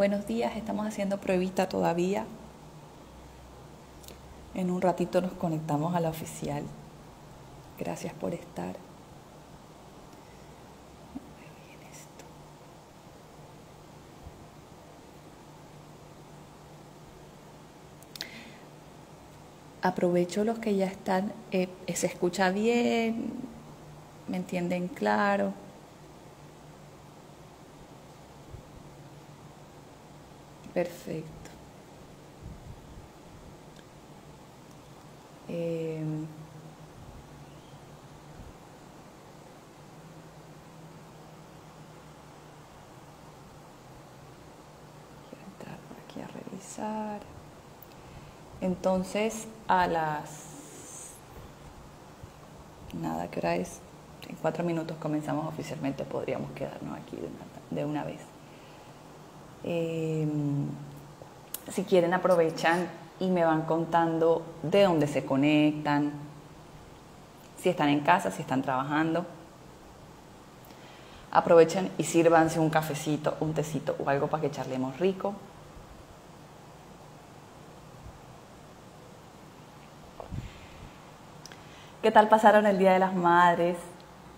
Buenos días, estamos haciendo pruebita todavía. En un ratito nos conectamos a la oficial. Gracias por estar. Aprovecho los que ya están, eh, se escucha bien, me entienden claro. Perfecto. Quiero entrar por aquí a revisar. Entonces, a las... Nada, ¿qué hora es? En cuatro minutos comenzamos oficialmente, podríamos quedarnos aquí de una, de una vez. Eh, si quieren aprovechan y me van contando de dónde se conectan, si están en casa, si están trabajando. Aprovechen y sírvanse un cafecito, un tecito o algo para que charlemos rico. ¿Qué tal pasaron el Día de las Madres?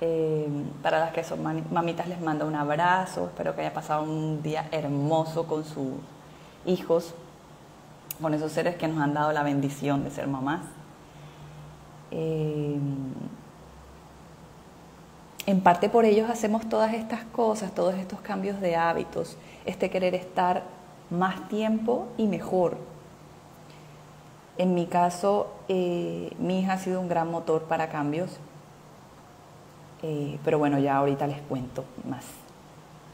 Eh, para las que son mamitas les mando un abrazo, espero que haya pasado un día hermoso con sus hijos, con esos seres que nos han dado la bendición de ser mamás. Eh, en parte por ellos hacemos todas estas cosas, todos estos cambios de hábitos, este querer estar más tiempo y mejor. En mi caso, eh, mi hija ha sido un gran motor para cambios eh, pero bueno, ya ahorita les cuento más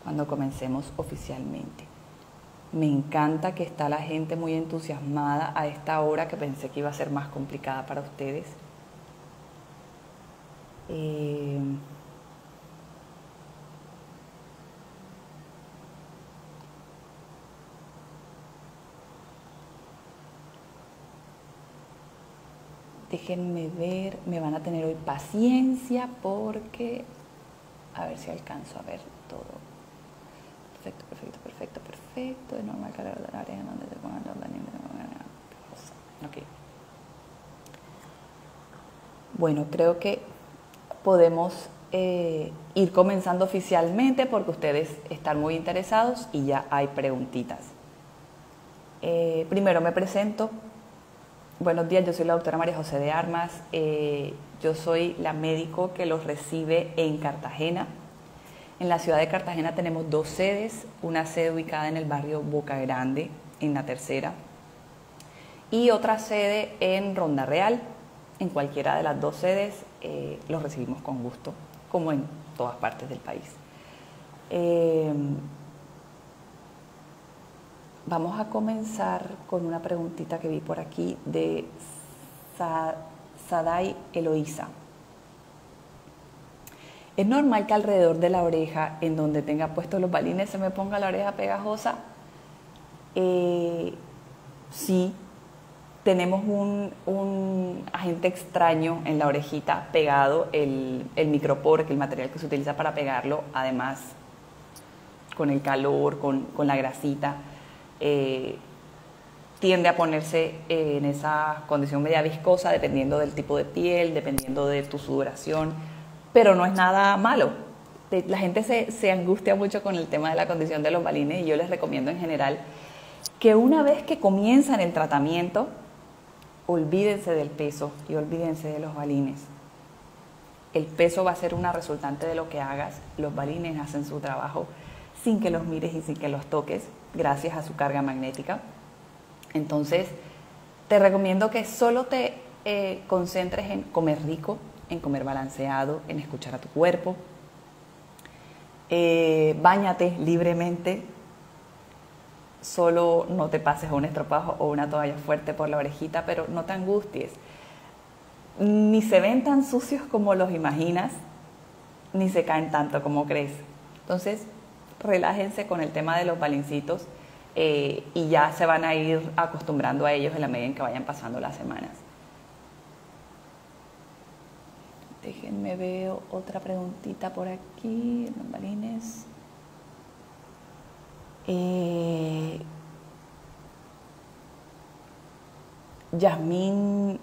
cuando comencemos oficialmente. Me encanta que está la gente muy entusiasmada a esta hora que pensé que iba a ser más complicada para ustedes. Eh, Déjenme ver, me van a tener hoy paciencia porque, a ver si alcanzo a ver todo. Perfecto, perfecto, perfecto, perfecto. Es normal que de la área donde te pongan los Ok. Bueno, creo que podemos eh, ir comenzando oficialmente porque ustedes están muy interesados y ya hay preguntitas. Eh, primero me presento, Buenos días, yo soy la doctora María José de Armas. Eh, yo soy la médico que los recibe en Cartagena. En la ciudad de Cartagena tenemos dos sedes, una sede ubicada en el barrio Boca Grande, en la tercera, y otra sede en Ronda Real. En cualquiera de las dos sedes eh, los recibimos con gusto, como en todas partes del país. Eh, Vamos a comenzar con una preguntita que vi por aquí de Sadai Eloísa. ¿Es normal que alrededor de la oreja, en donde tenga puestos los balines, se me ponga la oreja pegajosa? Eh, sí, tenemos un, agente extraño en la orejita pegado, el, el micropor, que es el material que se utiliza para pegarlo, además con el calor, con, con la grasita eh, tiende a ponerse en esa condición media viscosa dependiendo del tipo de piel, dependiendo de tu sudoración, pero no es nada malo. La gente se, se angustia mucho con el tema de la condición de los balines y yo les recomiendo en general que una vez que comienzan el tratamiento, olvídense del peso y olvídense de los balines. El peso va a ser una resultante de lo que hagas, los balines hacen su trabajo sin que los mires y sin que los toques gracias a su carga magnética. Entonces, te recomiendo que solo te eh, concentres en comer rico, en comer balanceado, en escuchar a tu cuerpo. Eh, báñate libremente, solo no te pases un estropajo o una toalla fuerte por la orejita, pero no te angusties. Ni se ven tan sucios como los imaginas, ni se caen tanto como crees. Entonces, relájense con el tema de los balincitos eh, y ya se van a ir acostumbrando a ellos en la medida en que vayan pasando las semanas. Déjenme ver otra preguntita por aquí, los balines. Eh, Yasmín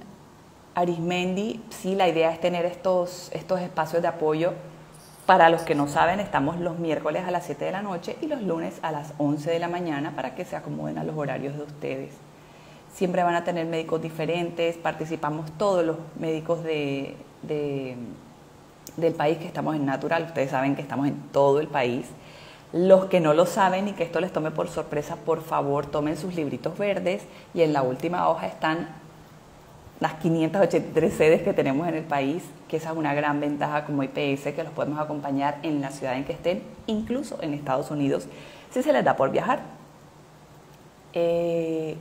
Arismendi, sí, la idea es tener estos, estos espacios de apoyo. Para los que no saben, estamos los miércoles a las 7 de la noche y los lunes a las 11 de la mañana para que se acomoden a los horarios de ustedes. Siempre van a tener médicos diferentes, participamos todos los médicos de, del país que estamos en Natural, ustedes saben que estamos en todo el país. Los que no lo saben y que esto les tome por sorpresa, por favor tomen sus libritos verdes y en la última hoja están las 583 sedes que tenemos en el país, que esa es una gran ventaja como IPS, que los podemos acompañar en la ciudad en que estén, incluso en Estados Unidos, si se les da por viajar. Eh,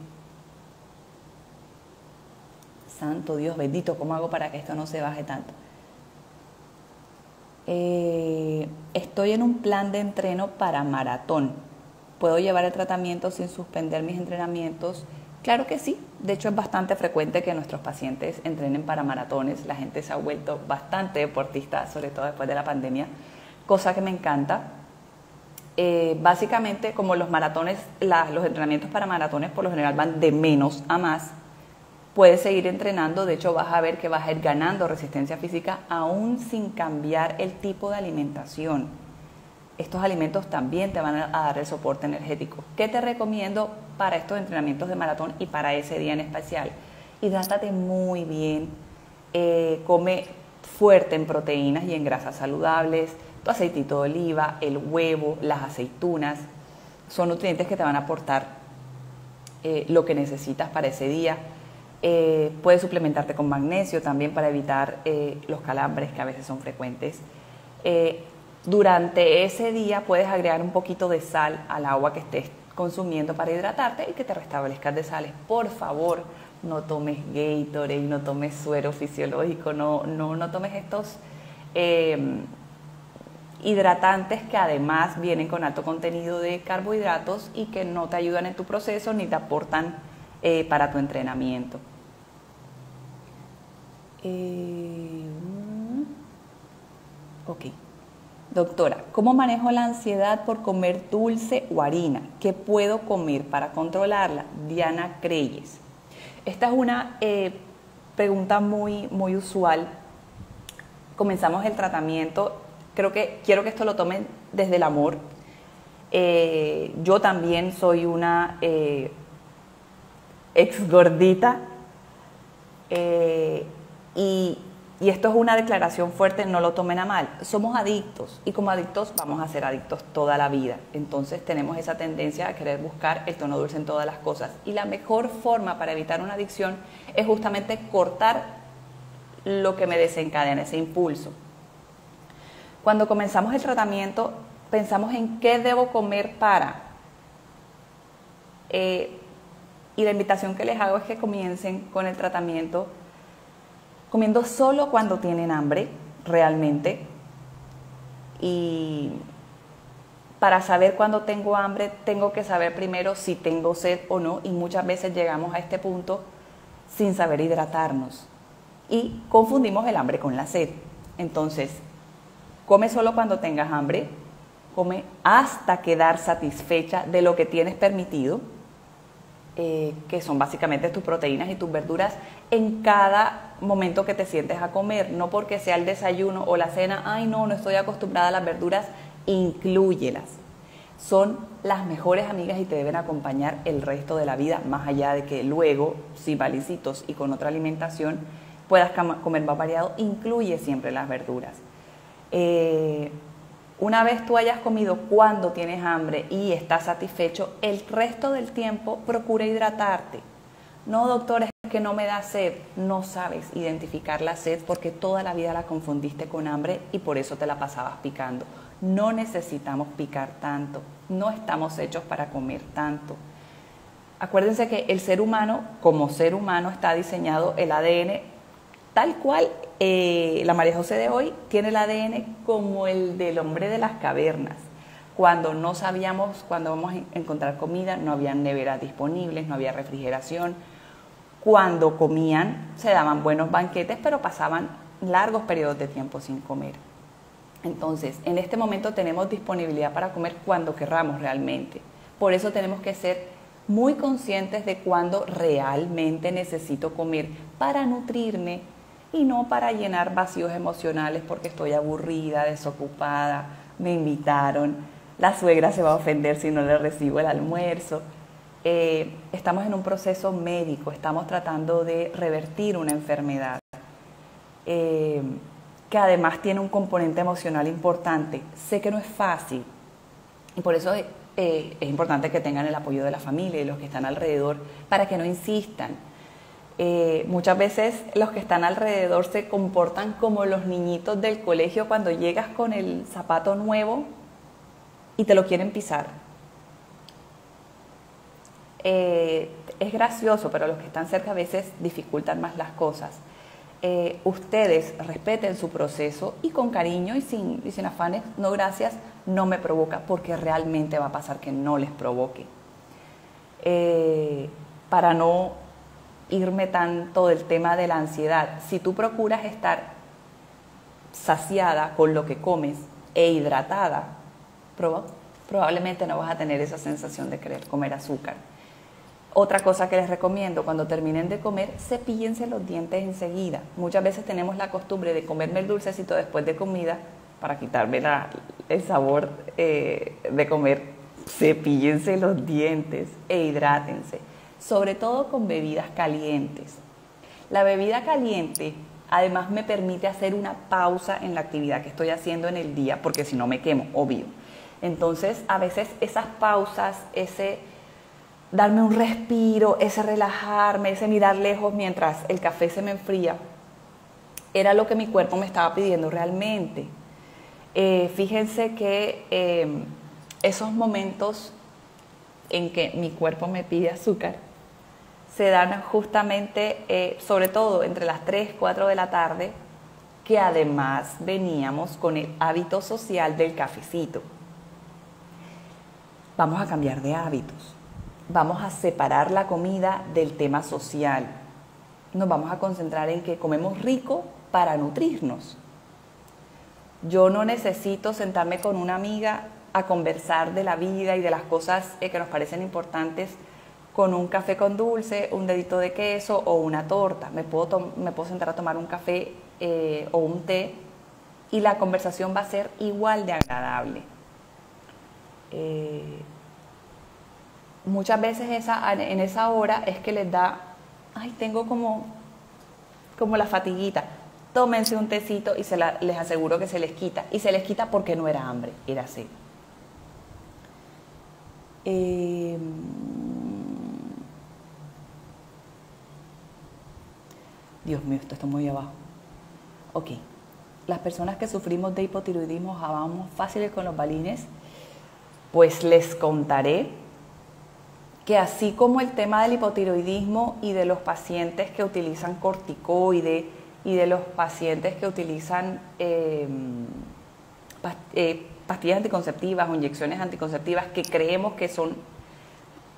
santo Dios bendito, ¿cómo hago para que esto no se baje tanto? Eh, estoy en un plan de entreno para maratón. ¿Puedo llevar el tratamiento sin suspender mis entrenamientos? Claro que sí. De hecho, es bastante frecuente que nuestros pacientes entrenen para maratones. La gente se ha vuelto bastante deportista, sobre todo después de la pandemia, cosa que me encanta. Eh, básicamente, como los maratones, los entrenamientos para maratones por lo general van de menos a más, puedes seguir entrenando, de hecho vas a ver que vas a ir ganando resistencia física aún sin cambiar el tipo de alimentación. Estos alimentos también te van a dar el soporte energético. ¿Qué te recomiendo para estos entrenamientos de maratón y para ese día en especial? Hidrátate muy bien, eh, come fuerte en proteínas y en grasas saludables, tu aceitito de oliva, el huevo, las aceitunas, son nutrientes que te van a aportar eh, lo que necesitas para ese día eh, puedes suplementarte con magnesio también para evitar los calambres que a veces son frecuentes. Durante ese día puedes agregar un poquito de sal al agua que estés consumiendo para hidratarte y que te restablezcas de sales. Por favor, no tomes Gatorade, no tomes suero fisiológico, no, no, no tomes estos hidratantes que además vienen con alto contenido de carbohidratos y que no te ayudan en tu proceso ni te aportan para tu entrenamiento. Eh, ok. Doctora, ¿cómo manejo la ansiedad por comer dulce o harina? ¿Qué puedo comer para controlarla? Diana Creyes. Esta es una eh, pregunta muy, muy usual. Comenzamos el tratamiento. Creo que quiero que esto lo tomen desde el amor. Eh, yo también soy una ex gordita. Y, esto es una declaración fuerte, no lo tomen a mal. Somos adictos y como adictos vamos a ser adictos toda la vida. Entonces tenemos esa tendencia a querer buscar el tono dulce en todas las cosas. Y la mejor forma para evitar una adicción es justamente cortar lo que me desencadena ese impulso. Cuando comenzamos el tratamiento, pensamos en qué debo comer para. Eh, y la invitación que les hago es que comiencen con el tratamiento comiendo solo cuando tienen hambre, realmente. Y para saber cuándo tengo hambre, tengo que saber primero si tengo sed o no. Y muchas veces llegamos a este punto sin saber hidratarnos. Y confundimos el hambre con la sed. Entonces, come solo cuando tengas hambre, come hasta quedar satisfecha de lo que tienes permitido, eh, que son básicamente tus proteínas y tus verduras, en cada momento que te sientes a comer, no porque sea el desayuno o la cena, ay no, no estoy acostumbrada a las verduras, incluyelas. Son las mejores amigas y te deben acompañar el resto de la vida, más allá de que luego, si valicitos y con otra alimentación, puedas comer más variado, incluye siempre las verduras. Eh, una vez tú hayas comido cuando tienes hambre y estás satisfecho, el resto del tiempo procura hidratarte. No, doctor, que no me da sed, no sabes identificar la sed porque toda la vida la confundiste con hambre y por eso te la pasabas picando. No necesitamos picar tanto, no estamos hechos para comer tanto. Acuérdense que el ser humano, como ser humano, está diseñado el ADN tal cual eh, la María José de hoy tiene el ADN como el del hombre de las cavernas. Cuando no sabíamos cuándo vamos a encontrar comida, no había neveras disponibles, no había refrigeración, cuando comían se daban buenos banquetes, pero pasaban largos periodos de tiempo sin comer. Entonces, en este momento tenemos disponibilidad para comer cuando querramos realmente. Por eso tenemos que ser muy conscientes de cuándo realmente necesito comer para nutrirme y no para llenar vacíos emocionales porque estoy aburrida, desocupada, me invitaron, la suegra se va a ofender si no le recibo el almuerzo. Eh, estamos en un proceso médico, estamos tratando de revertir una enfermedad eh, que además tiene un componente emocional importante. Sé que no es fácil y por eso eh, es importante que tengan el apoyo de la familia y los que están alrededor para que no insistan. muchas veces los que están alrededor se comportan como los niñitos del colegio cuando llegas con el zapato nuevo y te lo quieren pisar eh, es gracioso, pero los que están cerca a veces dificultan más las cosas. Eh, ustedes respeten su proceso y con cariño y sin, y afanes, no gracias, no me provoca, porque realmente va a pasar que no les provoque. Eh, para no irme tanto del tema de la ansiedad, si tú procuras estar saciada con lo que comes e hidratada, probablemente no vas a tener esa sensación de querer comer azúcar. Otra cosa que les recomiendo, cuando terminen de comer, cepíllense los dientes enseguida. Muchas veces tenemos la costumbre de comerme el dulcecito después de comida para quitarme el sabor eh, de comer. Cepíllense los dientes e hidrátense, sobre todo con bebidas calientes. La bebida caliente además me permite hacer una pausa en la actividad que estoy haciendo en el día, porque si no me quemo, obvio. Entonces, a veces esas pausas, ese darme un respiro, ese relajarme, ese mirar lejos mientras el café se me enfría, era lo que mi cuerpo me estaba pidiendo realmente. Eh, fíjense que em, esos momentos en que mi cuerpo me pide azúcar se dan justamente, eh, sobre todo entre las 3, 4 de la tarde, que además veníamos con el hábito social del cafecito. Vamos a cambiar de hábitos vamos a separar la comida del tema social. Nos vamos a concentrar en que comemos rico para nutrirnos. Yo no necesito sentarme con una amiga a conversar de la vida y de las cosas eh, que nos parecen importantes con un café con dulce, un dedito de queso o una torta. Me puedo, me puedo sentar a tomar un café eh, o un té y la conversación va a ser igual de agradable. Eh, muchas veces esa, en esa hora es que les da, ay, tengo como, como la fatiguita. Tómense un tecito y se les aseguro que se les quita. Y se les quita porque no era hambre, era sed. Em, Dios mío, esto está muy abajo. Ok. Las personas que sufrimos de hipotiroidismo, vamos fáciles con los balines, pues les contaré que así como el tema del hipotiroidismo y de los pacientes que utilizan corticoide y de los pacientes que utilizan eh, eh, pastillas anticonceptivas o inyecciones anticonceptivas que creemos que son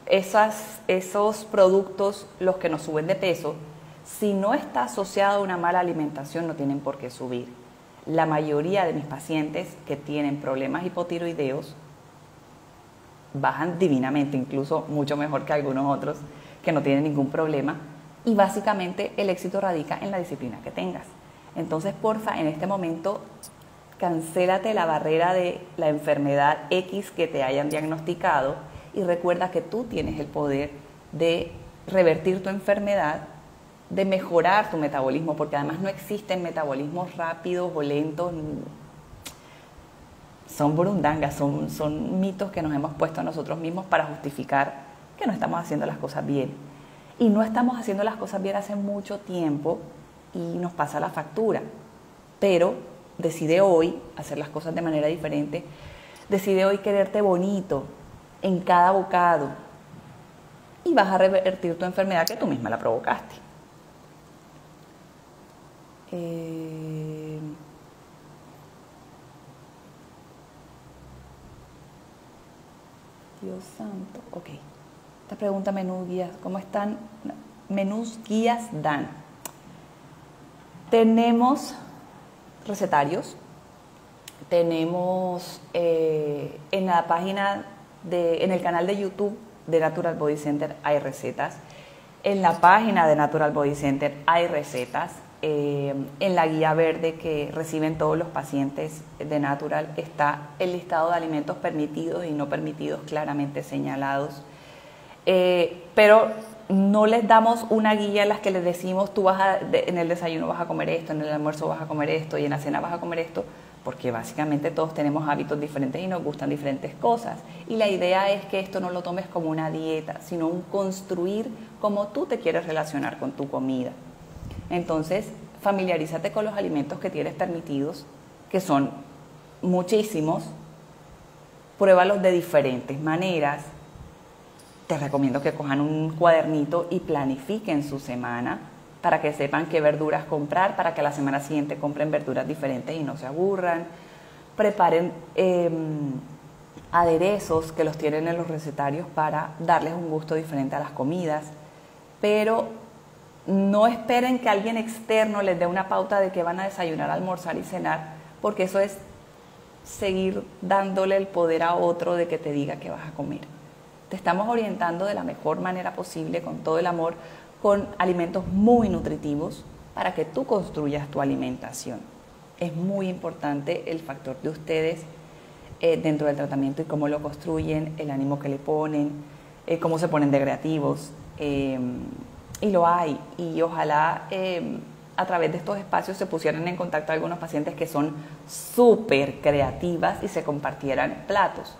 esas, esos productos los que nos suben de peso, si no está asociado a una mala alimentación no tienen por qué subir. La mayoría de mis pacientes que tienen problemas hipotiroideos bajan divinamente, incluso mucho mejor que algunos otros que no tienen ningún problema. Y básicamente el éxito radica en la disciplina que tengas. Entonces, porfa, en este momento, cancélate la barrera de la enfermedad X que te hayan diagnosticado y recuerda que tú tienes el poder de revertir tu enfermedad, de mejorar tu metabolismo, porque además no existen metabolismos rápidos o lentos son burundangas, son, son mitos que nos hemos puesto a nosotros mismos para justificar que no estamos haciendo las cosas bien. Y no estamos haciendo las cosas bien hace mucho tiempo y nos pasa la factura. Pero decide hoy hacer las cosas de manera diferente. Decide hoy quererte bonito en cada bocado y vas a revertir tu enfermedad que tú misma la provocaste. Eh, Dios santo. Ok. Esta pregunta menú guías. ¿Cómo están? Menús guías dan. Tenemos recetarios. Tenemos eh, en la página de, en el canal de YouTube de Natural Body Center hay recetas. En la página de Natural Body Center hay recetas. Eh, en la guía verde que reciben todos los pacientes de Natural está el listado de alimentos permitidos y no permitidos claramente señalados. Eh, pero no les damos una guía en la que les decimos tú vas a, en el desayuno vas a comer esto, en el almuerzo vas a comer esto y en la cena vas a comer esto, porque básicamente todos tenemos hábitos diferentes y nos gustan diferentes cosas. Y la idea es que esto no lo tomes como una dieta, sino un construir como tú te quieres relacionar con tu comida. Entonces, familiarízate con los alimentos que tienes permitidos, que son muchísimos, pruébalos de diferentes maneras. Te recomiendo que cojan un cuadernito y planifiquen su semana para que sepan qué verduras comprar, para que la semana siguiente compren verduras diferentes y no se aburran. Preparen em, aderezos que los tienen en los recetarios para darles un gusto diferente a las comidas, pero no esperen que alguien externo les dé una pauta de que van a desayunar, almorzar y cenar, porque eso es seguir dándole el poder a otro de que te diga qué vas a comer. Te estamos orientando de la mejor manera posible, con todo el amor, con alimentos muy nutritivos para que tú construyas tu alimentación. Es muy importante el factor de ustedes eh, dentro del tratamiento y cómo lo construyen, el ánimo que le ponen, eh, cómo se ponen de creativos. Eh, y lo hay. Y ojalá a través de estos espacios se pusieran en contacto algunos pacientes que son súper creativas y se compartieran platos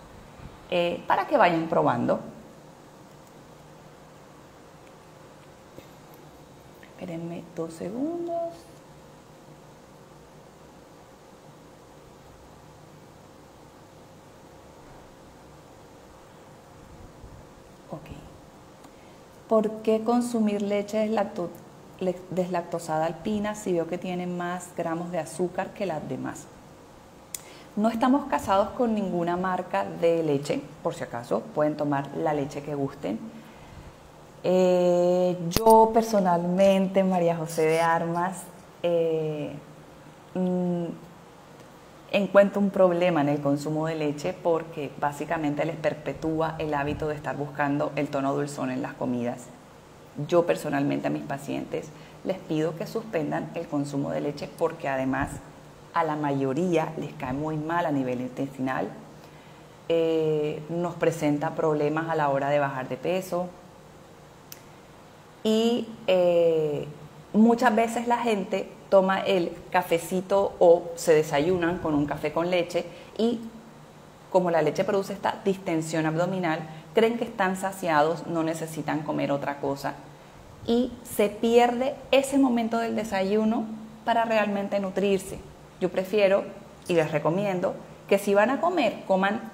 para que vayan probando Espérenme dos segundos. Ok. ¿Por qué consumir leche deslactosada alpina si veo que tiene más gramos de azúcar que las demás? No estamos casados con ninguna marca de leche, por si acaso, pueden tomar la leche que gusten eh, yo personalmente, María José de Armas, eh, encuentro un problema en el consumo de leche porque básicamente les perpetúa el hábito de estar buscando el tono dulzón en las comidas. Yo personalmente a mis pacientes les pido que suspendan el consumo de leche porque además a la mayoría les cae muy mal a nivel intestinal, eh, nos presenta problemas a la hora de bajar de peso, y eh, muchas veces la gente toma el cafecito o se desayunan con un café con leche y como la leche produce esta distensión abdominal, creen que están saciados, no necesitan comer otra cosa y se pierde ese momento del desayuno para realmente nutrirse. Yo prefiero y les recomiendo que si van a comer, coman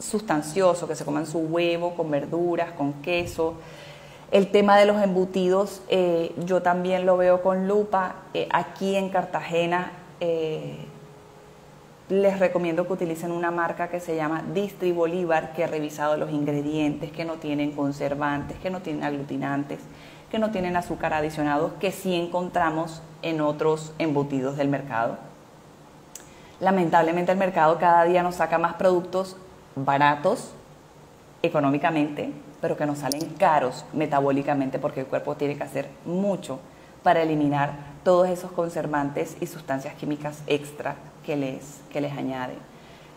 sustancioso, que se coman su huevo con verduras, con queso, el tema de los embutidos, eh, yo también lo veo con lupa. Eh, aquí en Cartagena eh, les recomiendo que utilicen una marca que se llama Distri Bolívar, que ha revisado los ingredientes, que no tienen conservantes, que no tienen aglutinantes, que no tienen azúcar adicionados, que sí encontramos en otros embutidos del mercado. Lamentablemente el mercado cada día nos saca más productos baratos económicamente, pero que nos salen caros metabólicamente porque el cuerpo tiene que hacer mucho para eliminar todos esos conservantes y sustancias químicas extra que les, que les añaden.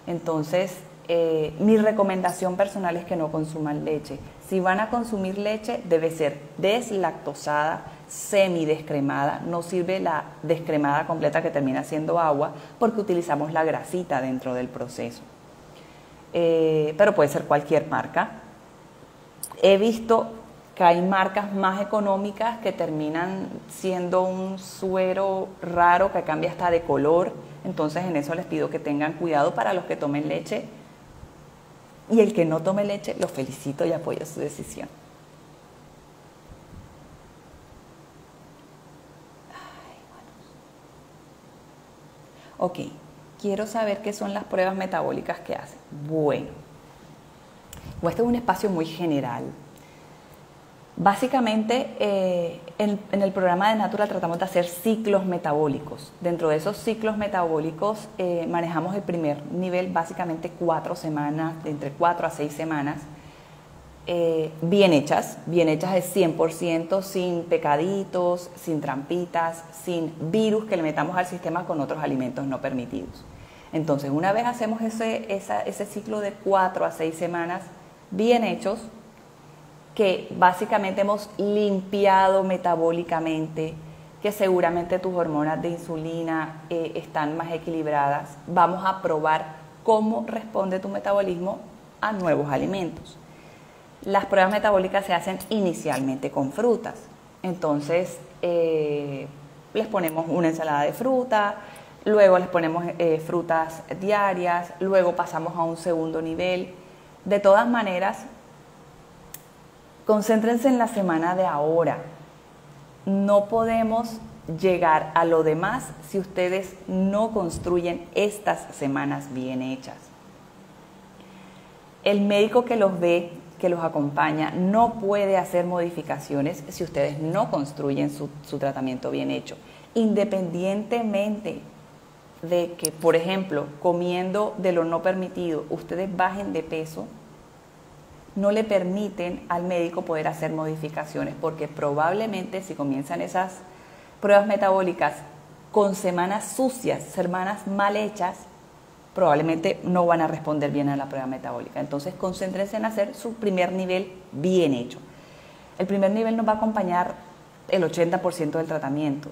Entonces, eh, mi recomendación personal es que no consuman leche. Si van a consumir leche, debe ser deslactosada, semidescremada. No sirve la descremada completa que termina siendo agua porque utilizamos la grasita dentro del proceso. Eh, pero puede ser cualquier marca. He visto que hay marcas más económicas que terminan siendo un suero raro que cambia hasta de color. Entonces en eso les pido que tengan cuidado para los que tomen leche. Y el que no tome leche, lo felicito y apoyo su decisión. Ok, quiero saber qué son las pruebas metabólicas que hacen. Bueno, este es un espacio muy general. Básicamente, eh, en, el programa de Natural tratamos de hacer ciclos metabólicos. Dentro de esos ciclos metabólicos eh, manejamos el primer nivel, básicamente cuatro semanas, de entre cuatro a seis semanas, eh, bien hechas, bien hechas de 100%, sin pecaditos, sin trampitas, sin virus que le metamos al sistema con otros alimentos no permitidos. Entonces, una vez hacemos ese, ese ciclo de cuatro a seis semanas bien hechos, que básicamente hemos limpiado metabólicamente, que seguramente tus hormonas de insulina eh, están más equilibradas. Vamos a probar cómo responde tu metabolismo a nuevos alimentos. Las pruebas metabólicas se hacen inicialmente con frutas. Entonces, eh, les ponemos una ensalada de fruta, luego les ponemos eh, frutas diarias, luego pasamos a un segundo nivel. De todas maneras, Concéntrense en la semana de ahora. No podemos llegar a lo demás si ustedes no construyen estas semanas bien hechas. El médico que los ve, que los acompaña, no puede hacer modificaciones si ustedes no construyen su, tratamiento bien hecho. Independientemente de que, por ejemplo, comiendo de lo no permitido, ustedes bajen de peso, no le permiten al médico poder hacer modificaciones, porque probablemente si comienzan esas pruebas metabólicas con semanas sucias, semanas mal hechas, probablemente no van a responder bien a la prueba metabólica. Entonces concéntrense en hacer su primer nivel bien hecho. El primer nivel nos va a acompañar el 80% del tratamiento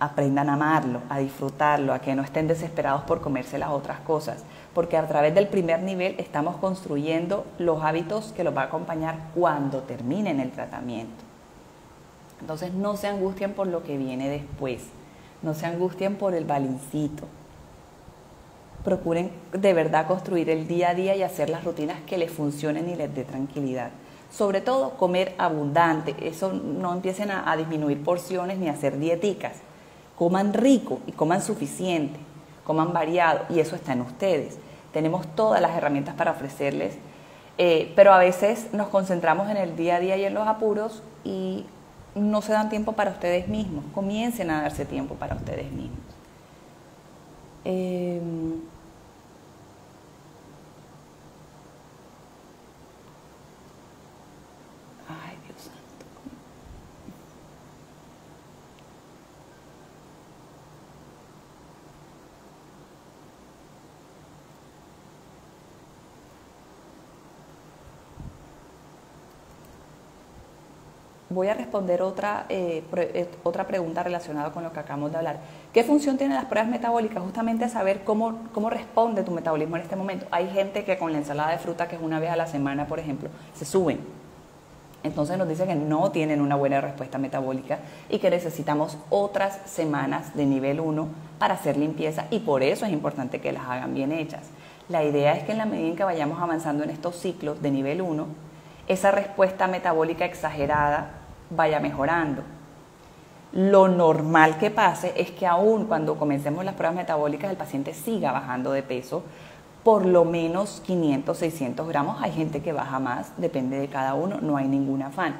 aprendan a amarlo, a disfrutarlo, a que no estén desesperados por comerse las otras cosas, porque a través del primer nivel estamos construyendo los hábitos que los va a acompañar cuando terminen el tratamiento. Entonces no se angustien por lo que viene después, no se angustien por el balincito. Procuren de verdad construir el día a día y hacer las rutinas que les funcionen y les dé tranquilidad. Sobre todo comer abundante, eso no empiecen a, a disminuir porciones ni a hacer dieticas Coman rico y coman suficiente, coman variado y eso está en ustedes. Tenemos todas las herramientas para ofrecerles, eh, pero a veces nos concentramos en el día a día y en los apuros y no se dan tiempo para ustedes mismos. Comiencen a darse tiempo para ustedes mismos. Em, voy a responder otra, eh, eh, otra pregunta relacionada con lo que acabamos de hablar. ¿Qué función tienen las pruebas metabólicas? Justamente saber cómo, cómo responde tu metabolismo en este momento. Hay gente que con la ensalada de fruta, que es una vez a la semana, por ejemplo, se suben. Entonces nos dice que no tienen una buena respuesta metabólica y que necesitamos otras semanas de nivel 1 para hacer limpieza y por eso es importante que las hagan bien hechas. La idea es que en la medida en que vayamos avanzando en estos ciclos de nivel 1, esa respuesta metabólica exagerada vaya mejorando. Lo normal que pase es que aún cuando comencemos las pruebas metabólicas el paciente siga bajando de peso, por lo menos 500, 600 gramos. Hay gente que baja más, depende de cada uno, no hay ningún afán.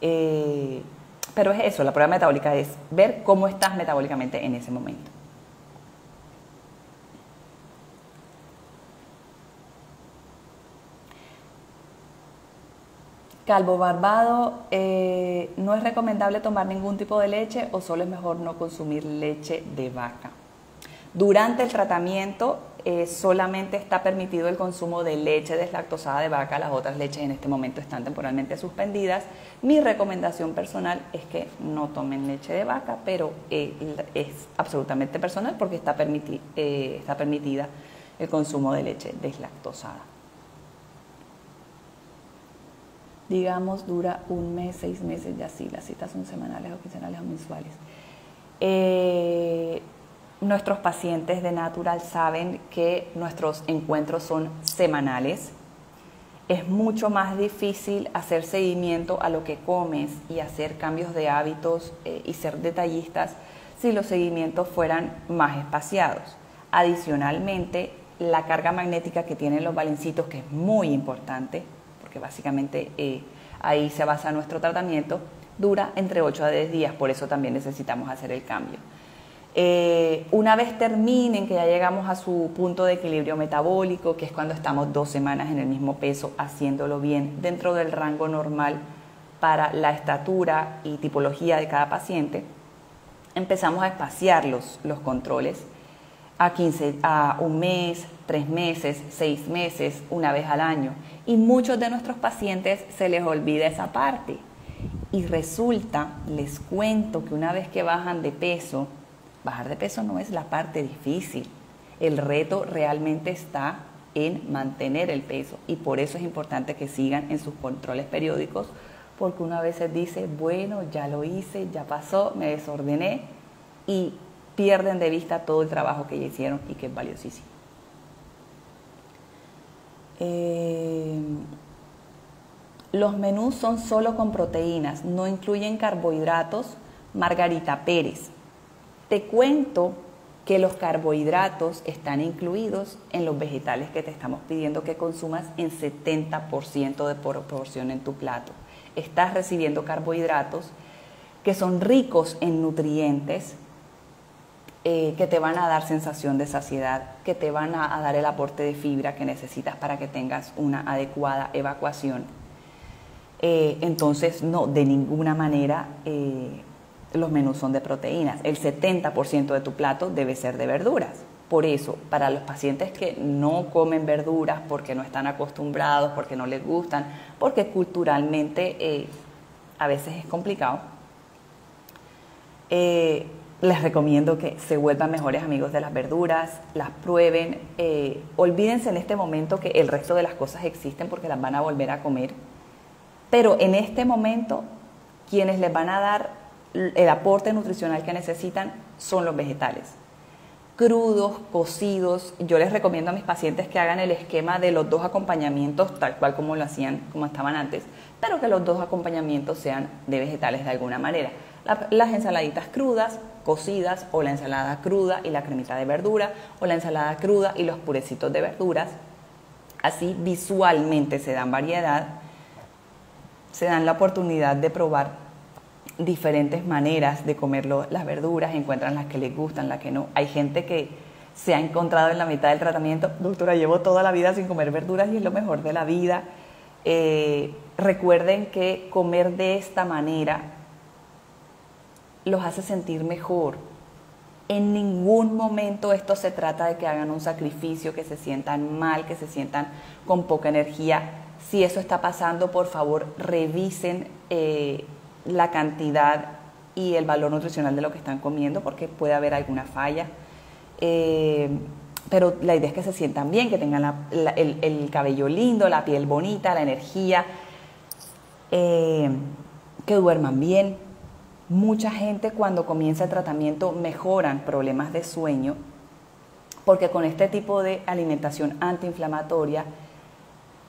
Eh, pero es eso, la prueba metabólica es ver cómo estás metabólicamente en ese momento. Calvo barbado, eh, no es recomendable tomar ningún tipo de leche o solo es mejor no consumir leche de vaca. Durante el tratamiento eh, solamente está permitido el consumo de leche deslactosada de vaca, las otras leches en este momento están temporalmente suspendidas. Mi recomendación personal es que no tomen leche de vaca, pero eh, es absolutamente personal porque está, está permitida el consumo de leche deslactosada digamos, dura un mes, seis meses y así. Las citas son semanales o quincenales o mensuales. Eh, nuestros pacientes de Natural saben que nuestros encuentros son semanales. Es mucho más difícil hacer seguimiento a lo que comes y hacer cambios de hábitos eh, y ser detallistas si los seguimientos fueran más espaciados. Adicionalmente, la carga magnética que tienen los balencitos, que es muy importante, básicamente eh, ahí se basa nuestro tratamiento, dura entre 8 a 10 días, por eso también necesitamos hacer el cambio. Eh, una vez terminen, que ya llegamos a su punto de equilibrio metabólico, que es cuando estamos dos semanas en el mismo peso, haciéndolo bien dentro del rango normal para la estatura y tipología de cada paciente, empezamos a espaciar los, los controles a, 15, a un mes, tres meses, seis meses, una vez al año. Y muchos de nuestros pacientes se les olvida esa parte. Y resulta, les cuento que una vez que bajan de peso, Bajar de peso no es la parte difícil. El reto realmente está en mantener el peso y por eso es importante que sigan en sus controles periódicos porque una vez se dice, bueno, ya lo hice, ya pasó, me desordené y pierden de vista todo el trabajo que ya hicieron y que es valiosísimo. Eh, los menús son solo con proteínas, no incluyen carbohidratos. Margarita Pérez. Te cuento que los carbohidratos están incluidos en los vegetales que te estamos pidiendo que consumas en 70% de proporción en tu plato. Estás recibiendo carbohidratos que son ricos en nutrientes, eh, que te van a dar sensación de saciedad, que te van a, dar el aporte de fibra que necesitas para que tengas una adecuada evacuación. Eh, entonces, no, de ninguna manera eh, los menús son de proteínas. El 70% de tu plato debe ser de verduras. Por eso, para los pacientes que no comen verduras porque no están acostumbrados, porque no les gustan, porque culturalmente a veces es complicado, les recomiendo que se vuelvan mejores amigos de las verduras, las prueben. Eh, olvídense en este momento que el resto de las cosas existen porque las van a volver a comer. Pero en este momento, quienes les van a dar el aporte nutricional que necesitan son los vegetales. Crudos, cocidos, yo les recomiendo a mis pacientes que hagan el esquema de los dos acompañamientos tal cual como lo hacían, como estaban antes, pero que los dos acompañamientos sean de vegetales de alguna manera. las ensaladitas crudas, cocidas, o la ensalada cruda y la cremita de verdura, o la ensalada cruda y los purecitos de verduras. Así visualmente se dan variedad, se dan la oportunidad de probar diferentes maneras de comer las verduras, encuentran las que les gustan, las que no. Hay gente que se ha encontrado en la mitad del tratamiento, doctora, llevo toda la vida sin comer verduras y es lo mejor de la vida. Eh, recuerden que comer de esta manera los hace sentir mejor. En ningún momento esto se trata de que hagan un sacrificio, que se sientan mal, que se sientan con poca energía. Si eso está pasando, por favor, revisen eh, la cantidad y el valor nutricional de lo que están comiendo, porque puede haber alguna falla. Eh, pero la idea es que se sientan bien, que tengan el, cabello lindo, la piel bonita, la energía, eh, que duerman bien. Mucha gente cuando comienza el tratamiento mejoran problemas de sueño, porque con este tipo de alimentación antiinflamatoria,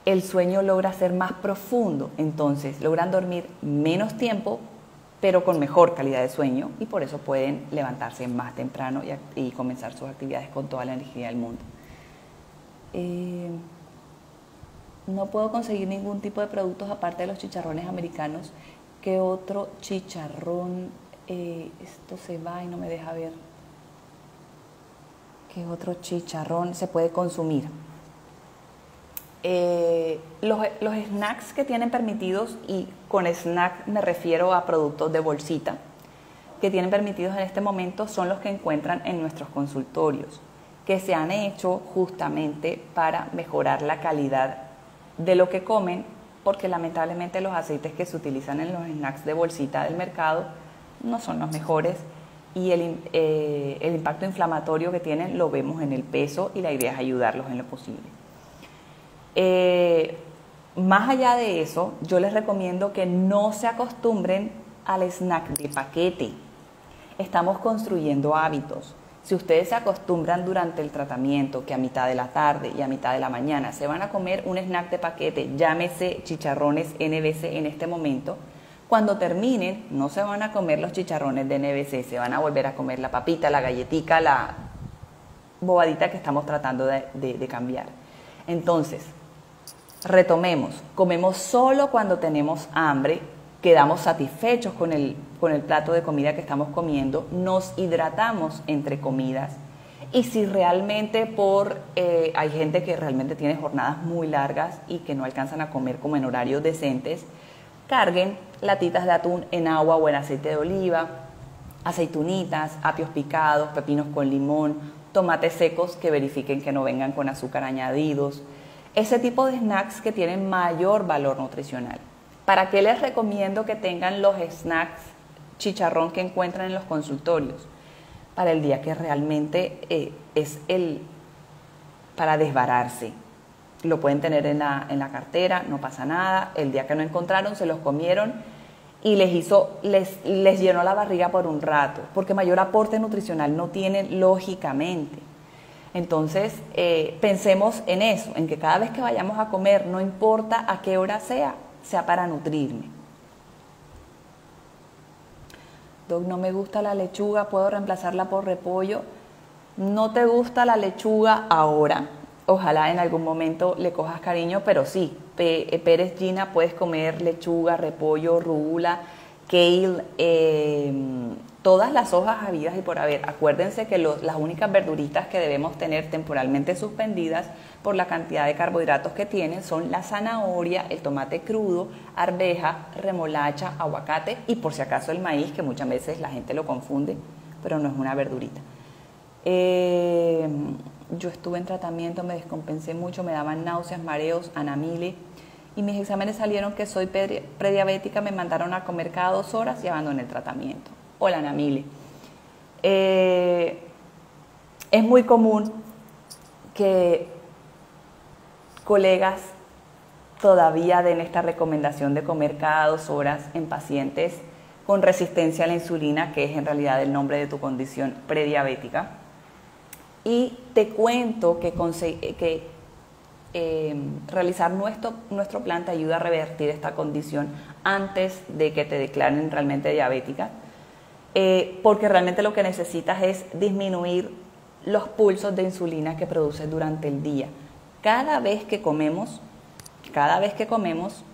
el sueño logra ser más profundo, entonces logran dormir menos tiempo, pero con mejor calidad de sueño y por eso pueden levantarse más temprano y, comenzar sus actividades con toda la energía del mundo. Eh, no puedo conseguir ningún tipo de productos aparte de los chicharrones americanos. ¿Qué otro chicharrón? Eh, esto se va y no me deja ver. ¿Qué otro chicharrón se puede consumir? Eh, los, snacks que tienen permitidos, y con snack me refiero a productos de bolsita, que tienen permitidos en este momento son los que encuentran en nuestros consultorios, que se han hecho justamente para mejorar la calidad de lo que comen, porque lamentablemente los aceites que se utilizan en los snacks de bolsita del mercado no son los mejores y el, eh, el impacto inflamatorio que tienen lo vemos en el peso y la idea es ayudarlos en lo posible. Eh, más allá de eso, yo les recomiendo que no se acostumbren al snack de paquete. Estamos construyendo hábitos. Si ustedes se acostumbran durante el tratamiento que a mitad de la tarde y a mitad de la mañana se van a comer un snack de paquete, llámese chicharrones NBC en este momento, cuando terminen no se van a comer los chicharrones de NBC, se van a volver a comer la papita, la galletica, la bobadita que estamos tratando de cambiar. Entonces, retomemos, comemos solo cuando tenemos hambre, quedamos satisfechos con el, con el plato de comida que estamos comiendo, nos hidratamos entre comidas. Y si realmente por, eh, hay gente que realmente tiene jornadas muy largas y que no alcanzan a comer como en horarios decentes, carguen latitas de atún en agua o en aceite de oliva, aceitunitas, apios picados, pepinos con limón, tomates secos que verifiquen que no vengan con azúcar añadidos, ese tipo de snacks que tienen mayor valor nutricional. ¿Para qué les recomiendo que tengan los snacks chicharrón que encuentran en los consultorios? Para el día que realmente eh, es el para desbararse. Lo pueden tener en la, en la cartera, no pasa nada. El día que no encontraron, se los comieron y les hizo, les, les llenó la barriga por un rato, porque mayor aporte nutricional no tienen lógicamente. Entonces, eh, pensemos en eso, en que cada vez que vayamos a comer, no importa a qué hora sea, sea para nutrirme. No me gusta la lechuga, puedo reemplazarla por repollo. No te gusta la lechuga ahora, ojalá en algún momento le cojas cariño, pero sí, eh, Pérez Gina puedes comer lechuga, repollo, rúgula, kale, eh, todas las hojas habidas y por haber. Acuérdense que las únicas verduritas que debemos tener temporalmente suspendidas por la cantidad de carbohidratos que tienen son la zanahoria, el tomate crudo, arveja, remolacha, aguacate y por si acaso el maíz, que muchas veces la gente lo confunde, pero no es una verdurita. Eh, yo estuve en tratamiento, me descompensé mucho, me daban náuseas, mareos, anamile y mis exámenes salieron que soy prediabética, me mandaron a comer cada dos horas y abandoné el tratamiento. Hola Anamile. Eh, es muy común que colegas todavía den esta recomendación de comer cada dos horas en pacientes con resistencia a la insulina, que es en realidad el nombre de tu condición prediabética. Y te cuento que, que eh, realizar nuestro, nuestro plan te ayuda a revertir esta condición antes de que te declaren realmente diabética, eh, porque realmente lo que necesitas es disminuir los pulsos de insulina que produces durante el día. Cada vez que comemos, cada vez que comemos,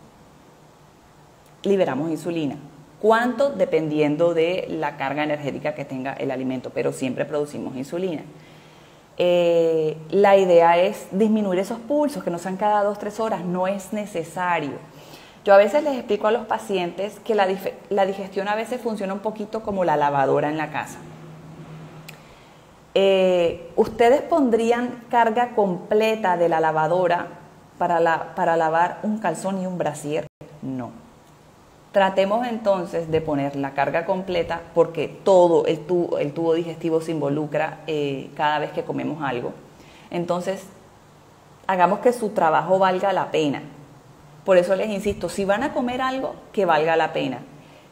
liberamos insulina. ¿Cuánto? Dependiendo de la carga energética que tenga el alimento, pero siempre producimos insulina. Eh, la idea es disminuir esos pulsos, que no sean cada dos, tres horas, no es necesario. Yo a veces les explico a los pacientes que la, digestión a veces funciona un poquito como la lavadora en la casa. Eh, ¿Ustedes pondrían carga completa de la lavadora para, lavar un calzón y un brasier? No. Tratemos entonces de poner la carga completa porque todo el tubo, el tubo digestivo se involucra eh, cada vez que comemos algo. Entonces, hagamos que su trabajo valga la pena. Por eso les insisto, si van a comer algo, que valga la pena.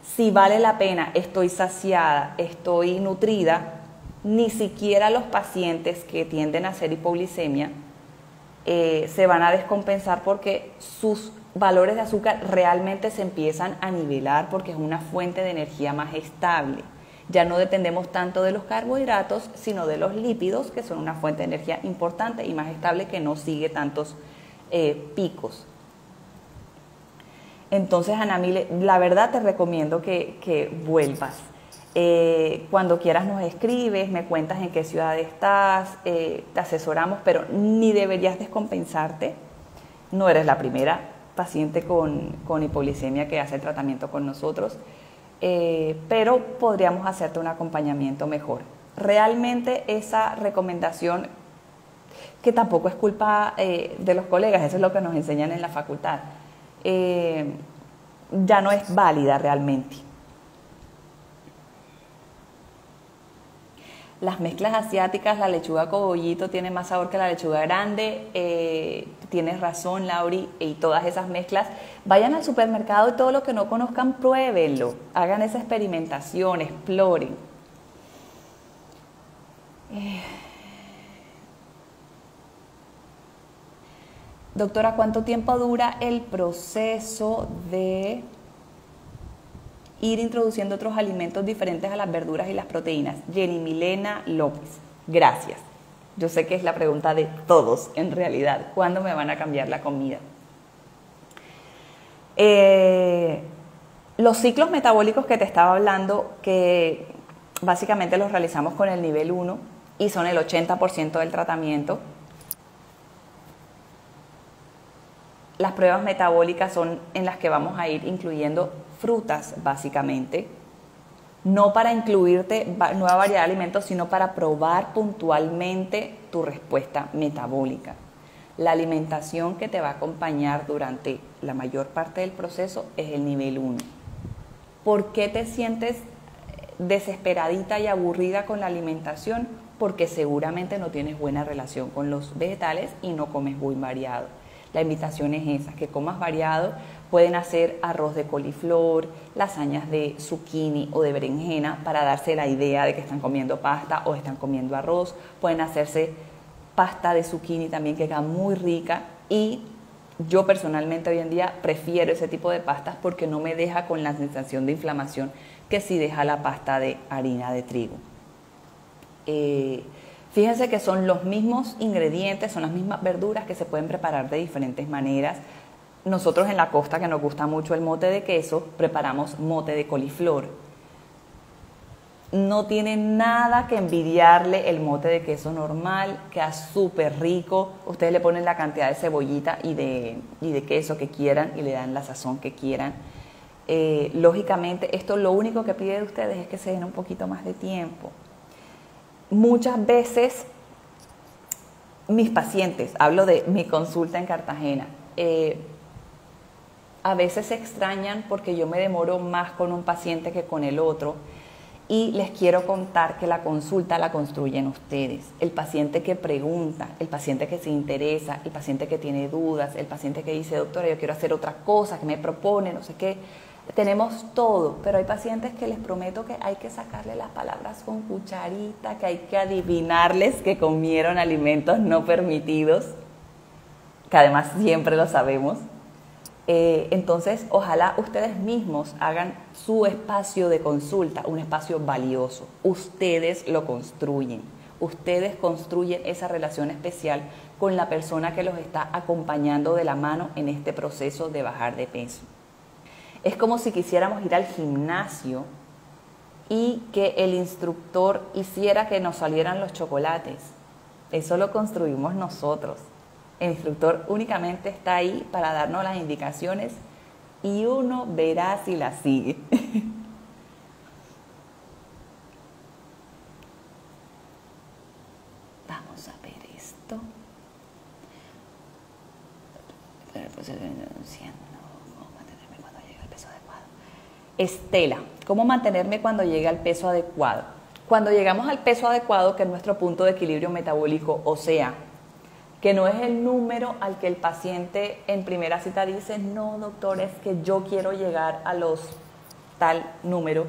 Si vale la pena, estoy saciada, estoy nutrida, ni siquiera los pacientes que tienden a hacer hipoglicemia eh, se van a descompensar porque sus valores de azúcar realmente se empiezan a nivelar porque es una fuente de energía más estable. Ya no dependemos tanto de los carbohidratos, sino de los lípidos, que son una fuente de energía importante y más estable que no sigue tantos eh, picos. Entonces, Anamile, la verdad te recomiendo que, vuelvas. Eh, cuando quieras nos escribes, me cuentas en qué ciudad estás, eh, te asesoramos, pero ni deberías descompensarte. No eres la primera, paciente con, con hipoglicemia que hace el tratamiento con nosotros, eh, pero podríamos hacerte un acompañamiento mejor. Realmente esa recomendación, que tampoco es culpa de los colegas, eso es lo que nos enseñan en la facultad, eh, ya no es válida realmente. Las mezclas asiáticas, la lechuga cogollito tiene más sabor que la lechuga grande. Eh, tienes razón, Lauri, y todas esas mezclas. Vayan al supermercado y todo lo que no conozcan, pruébenlo. Hagan esa experimentación, exploren. Eh. Doctora, ¿cuánto tiempo dura el proceso de ir introduciendo otros alimentos diferentes a las verduras y las proteínas. Jenny Milena López, gracias. Yo sé que es la pregunta de todos en realidad. ¿Cuándo me van a cambiar la comida? Eh, los ciclos metabólicos que te estaba hablando, que básicamente los realizamos con el nivel 1 y son el 80% del tratamiento. Las pruebas metabólicas son en las que vamos a ir incluyendo frutas, básicamente. No para incluirte nueva variedad de alimentos, sino para probar puntualmente tu respuesta metabólica. La alimentación que te va a acompañar durante la mayor parte del proceso es el nivel 1. ¿Por qué te sientes desesperadita y aburrida con la alimentación? Porque seguramente no tienes buena relación con los vegetales y no comes muy variado. La invitación es esa, que comas variado. Pueden hacer arroz de coliflor, lasañas de zucchini o de berenjena para darse la idea de que están comiendo pasta o están comiendo arroz. Pueden hacerse pasta de zucchini también que queda muy rica y yo personalmente hoy en día prefiero ese tipo de pastas porque no me deja con la sensación de inflamación que si deja la pasta de harina de trigo. Eh, fíjense que son los mismos ingredientes, son las mismas verduras que se pueden preparar de diferentes maneras. Nosotros en la costa, que nos gusta mucho el mote de queso, preparamos mote de coliflor no tiene nada que envidiarle el mote de queso normal, queda súper rico. Ustedes le ponen la cantidad de cebollita y de, de, queso que quieran y le dan la sazón que quieran. Eh, lógicamente, esto lo único que pide de ustedes es que se den un poquito más de tiempo. Muchas veces mis pacientes, hablo de mi consulta en Cartagena, eh, a veces se extrañan porque yo me demoro más con un paciente que con el otro y les quiero contar que la consulta la construyen ustedes. El paciente que pregunta, el paciente que se interesa, el paciente que tiene dudas, el paciente que dice, doctora, yo quiero hacer otra cosa, que me propone, no sé qué. Tenemos todo, pero hay pacientes que les prometo que hay que sacarle las palabras con cucharita, que hay que adivinarles que comieron alimentos no permitidos, que además siempre lo sabemos eh, entonces, ojalá ustedes mismos hagan su espacio de consulta un espacio valioso. Ustedes lo construyen. Ustedes construyen esa relación especial con la persona que los está acompañando de la mano en este proceso de bajar de peso. Es como si quisiéramos ir al gimnasio y que el instructor hiciera que nos salieran los chocolates. Eso lo construimos nosotros. El instructor únicamente está ahí para darnos las indicaciones y uno verá si las sigue. Vamos a ver esto. Estela, ¿cómo mantenerme cuando llegue al peso adecuado? Cuando llegamos al peso adecuado, que es nuestro punto de equilibrio metabólico, o sea, que no es el número al que el paciente en primera cita dice, no, doctor, es que yo quiero llegar a los tal número.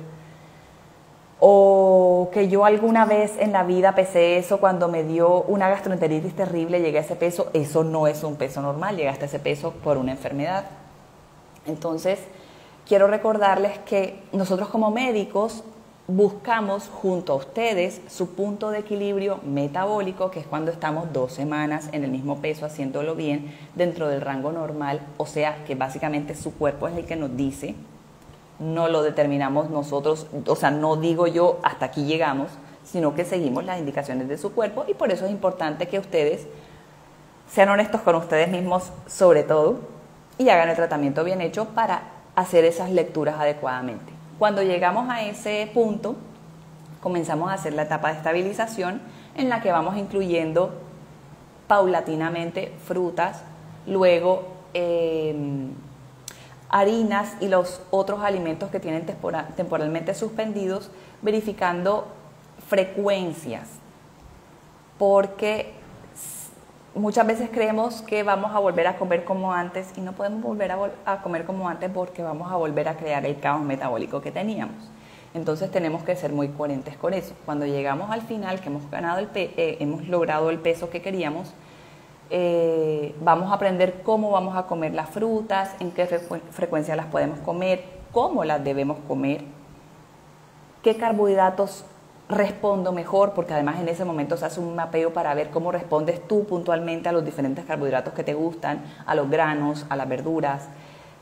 O que yo alguna vez en la vida pesé eso cuando me dio una gastroenteritis terrible, llegué a ese peso, eso no es un peso normal, llegaste a ese peso por una enfermedad. Entonces, quiero recordarles que nosotros como médicos buscamos junto a ustedes su punto de equilibrio metabólico, que es cuando estamos dos semanas en el mismo peso haciéndolo bien dentro del rango normal, o sea que básicamente su cuerpo es el que nos dice, no lo determinamos nosotros, o sea, no digo yo hasta aquí llegamos, sino que seguimos las indicaciones de su cuerpo y por eso es importante que ustedes sean honestos con ustedes mismos sobre todo y hagan el tratamiento bien hecho para hacer esas lecturas adecuadamente. Cuando llegamos a ese punto, comenzamos a hacer la etapa de estabilización en la que vamos incluyendo paulatinamente frutas, luego em, harinas y los otros alimentos que tienen temporalmente suspendidos, verificando frecuencias, porque muchas veces creemos que vamos a volver a comer como antes y no podemos volver a, comer como antes porque vamos a volver a crear el caos metabólico que teníamos. Entonces tenemos que ser muy coherentes con eso. Cuando llegamos al final, que hemos, ganado el eh, hemos logrado el peso que queríamos, eh, vamos a aprender cómo vamos a comer las frutas, en qué frecuencia las podemos comer, cómo las debemos comer, qué carbohidratos respondo mejor, porque además en ese momento se hace un mapeo para ver cómo respondes tú puntualmente a los diferentes carbohidratos que te gustan, a los granos, a las verduras,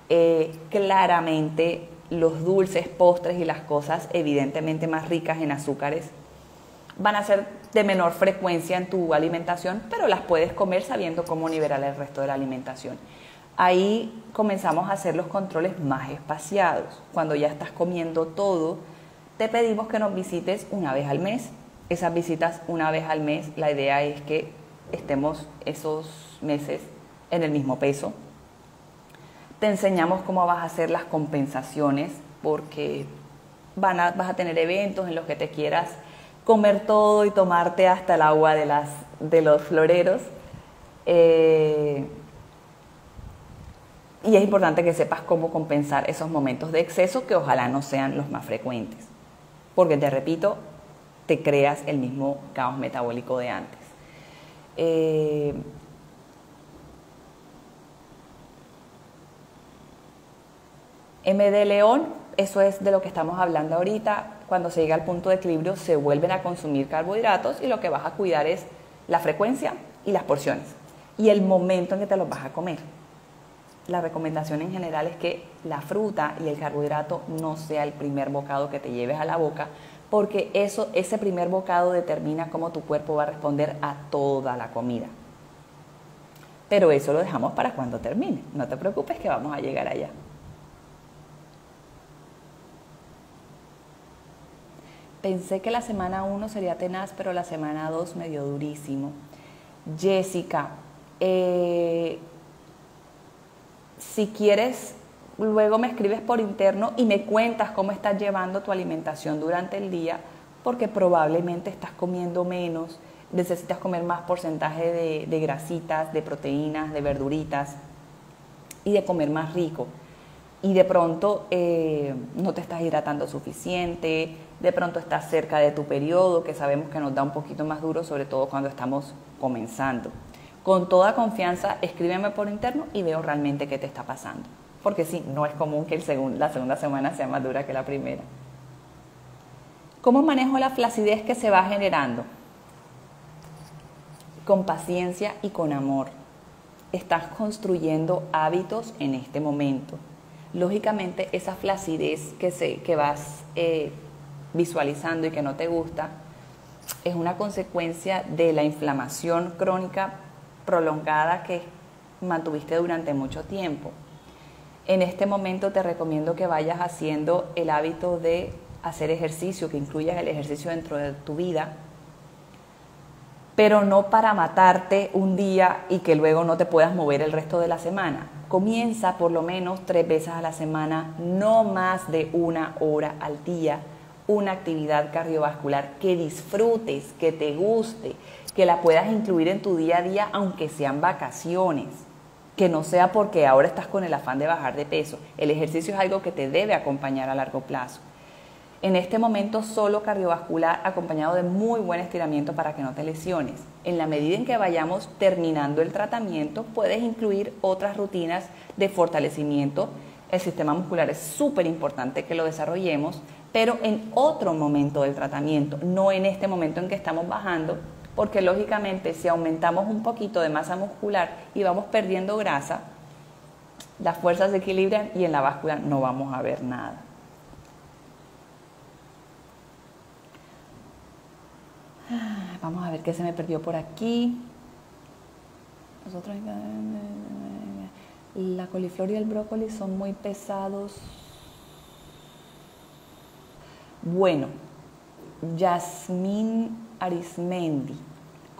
eh, claramente los dulces, postres y las cosas evidentemente más ricas en azúcares van a ser de menor frecuencia en tu alimentación, pero las puedes comer sabiendo cómo nivelar el resto de la alimentación. Ahí comenzamos a hacer los controles más espaciados. Cuando ya estás comiendo todo, te pedimos que nos visites una vez al mes. Esas visitas una vez al mes, la idea es que estemos esos meses en el mismo peso. Te enseñamos cómo vas a hacer las compensaciones porque van vas a tener eventos en los que te quieras comer todo y tomarte hasta el agua de, las, de los floreros. Eh, y es importante que sepas cómo compensar esos momentos de exceso que ojalá no sean los más frecuentes. Porque te repito, te creas el mismo caos metabólico de antes. Eh, MD León, eso es de lo que estamos hablando ahorita. Cuando se llega al punto de equilibrio se vuelven a consumir carbohidratos y lo que vas a cuidar es la frecuencia y las porciones y el momento en que te los vas a comer la recomendación en general es que la fruta y el carbohidrato no sea el primer bocado que te lleves a la boca, porque eso, ese primer bocado determina cómo tu cuerpo va a responder a toda la comida. Pero eso lo dejamos para cuando termine. No te preocupes que vamos a llegar allá. Pensé que la semana 1 sería tenaz, pero la semana 2 me dio durísimo. Jessica, eh, si quieres, luego me escribes por interno y me cuentas cómo estás llevando tu alimentación durante el día, porque probablemente estás comiendo menos, necesitas comer más porcentaje de, grasitas, de proteínas, de verduritas y de comer más rico. Y de pronto eh, no te estás hidratando suficiente, de pronto estás cerca de tu periodo, que sabemos que nos da un poquito más duro, sobre todo cuando estamos comenzando con toda confianza, escríbeme por interno y veo realmente qué te está pasando. Porque sí, no es común que el la segunda semana sea más dura que la primera. ¿Cómo manejo la flacidez que se va generando? Con paciencia y con amor. Estás construyendo hábitos en este momento. Lógicamente, esa flacidez que, se, que vas eh, visualizando y que no te gusta es una consecuencia de la inflamación crónica prolongada que mantuviste durante mucho tiempo. En este momento te recomiendo que vayas haciendo el hábito de hacer ejercicio, que incluyas el ejercicio dentro de tu vida, pero no para matarte un día y que luego no te puedas mover el resto de la semana. Comienza por lo menos tres veces a la semana, no más de una hora al día, una actividad cardiovascular que disfrutes, que te guste, que la puedas incluir en tu día a día, aunque sean vacaciones. Que no sea porque ahora estás con el afán de bajar de peso. El ejercicio es algo que te debe acompañar a largo plazo. En este momento solo cardiovascular acompañado de muy buen estiramiento para que no te lesiones. En la medida en que vayamos terminando el tratamiento, puedes incluir otras rutinas de fortalecimiento. El sistema muscular es súper importante que lo desarrollemos, pero en otro momento del tratamiento, no en este momento en que estamos bajando, porque lógicamente si aumentamos un poquito de masa muscular y vamos perdiendo grasa, las fuerzas se equilibran y en la báscula no vamos a ver nada. Ah, vamos a ver qué se me perdió por aquí. Nosotros, la coliflor y el brócoli son muy pesados. Bueno, Yasmín Arismendi.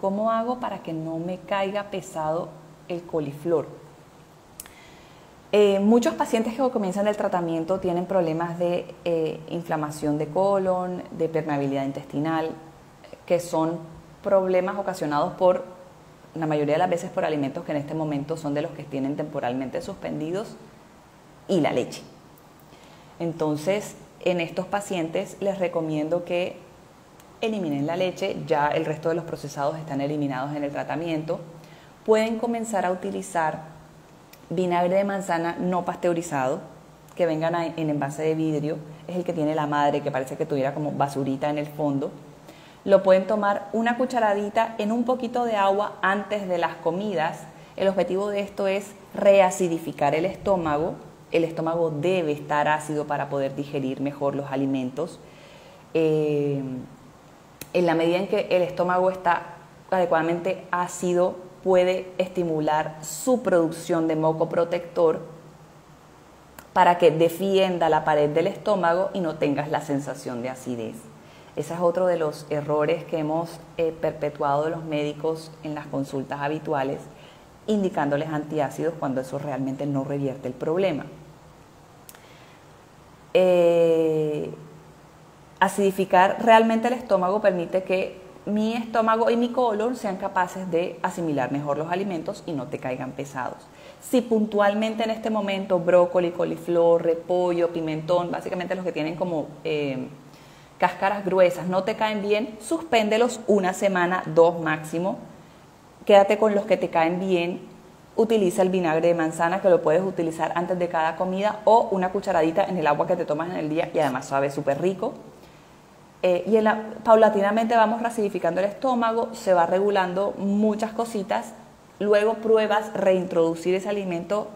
¿Cómo hago para que no me caiga pesado el coliflor? Eh, muchos pacientes que comienzan el tratamiento tienen problemas de eh, inflamación de colon, de permeabilidad intestinal, que son problemas ocasionados por, la mayoría de las veces, por alimentos que en este momento son de los que tienen temporalmente suspendidos y la leche. Entonces, en estos pacientes les recomiendo que eliminen la leche, ya el resto de los procesados están eliminados en el tratamiento. Pueden comenzar a utilizar vinagre de manzana no pasteurizado, que vengan en envase de vidrio, es el que tiene la madre, que parece que tuviera como basurita en el fondo. Lo pueden tomar una cucharadita en un poquito de agua antes de las comidas. El objetivo de esto es reacidificar el estómago el estómago debe estar ácido para poder digerir mejor los alimentos. Eh, en la medida en que el estómago está adecuadamente ácido, puede estimular su producción de moco protector para que defienda la pared del estómago y no tengas la sensación de acidez. Ese es otro de los errores que hemos eh, perpetuado los médicos en las consultas habituales, indicándoles antiácidos cuando eso realmente no revierte el problema. Eh, acidificar realmente el estómago permite que mi estómago y mi colon sean capaces de asimilar mejor los alimentos y no te caigan pesados. Si puntualmente en este momento brócoli, coliflor, repollo, pimentón, básicamente los que tienen como eh, cáscaras gruesas, no te caen bien, suspéndelos una semana, dos máximo. Quédate con los que te caen bien. Utiliza el vinagre de manzana que lo puedes utilizar antes de cada comida o una cucharadita en el agua que te tomas en el día y además sabe súper rico. Eh, y paulatinamente vamos racidificando el estómago, se va regulando muchas cositas, luego pruebas reintroducir ese alimento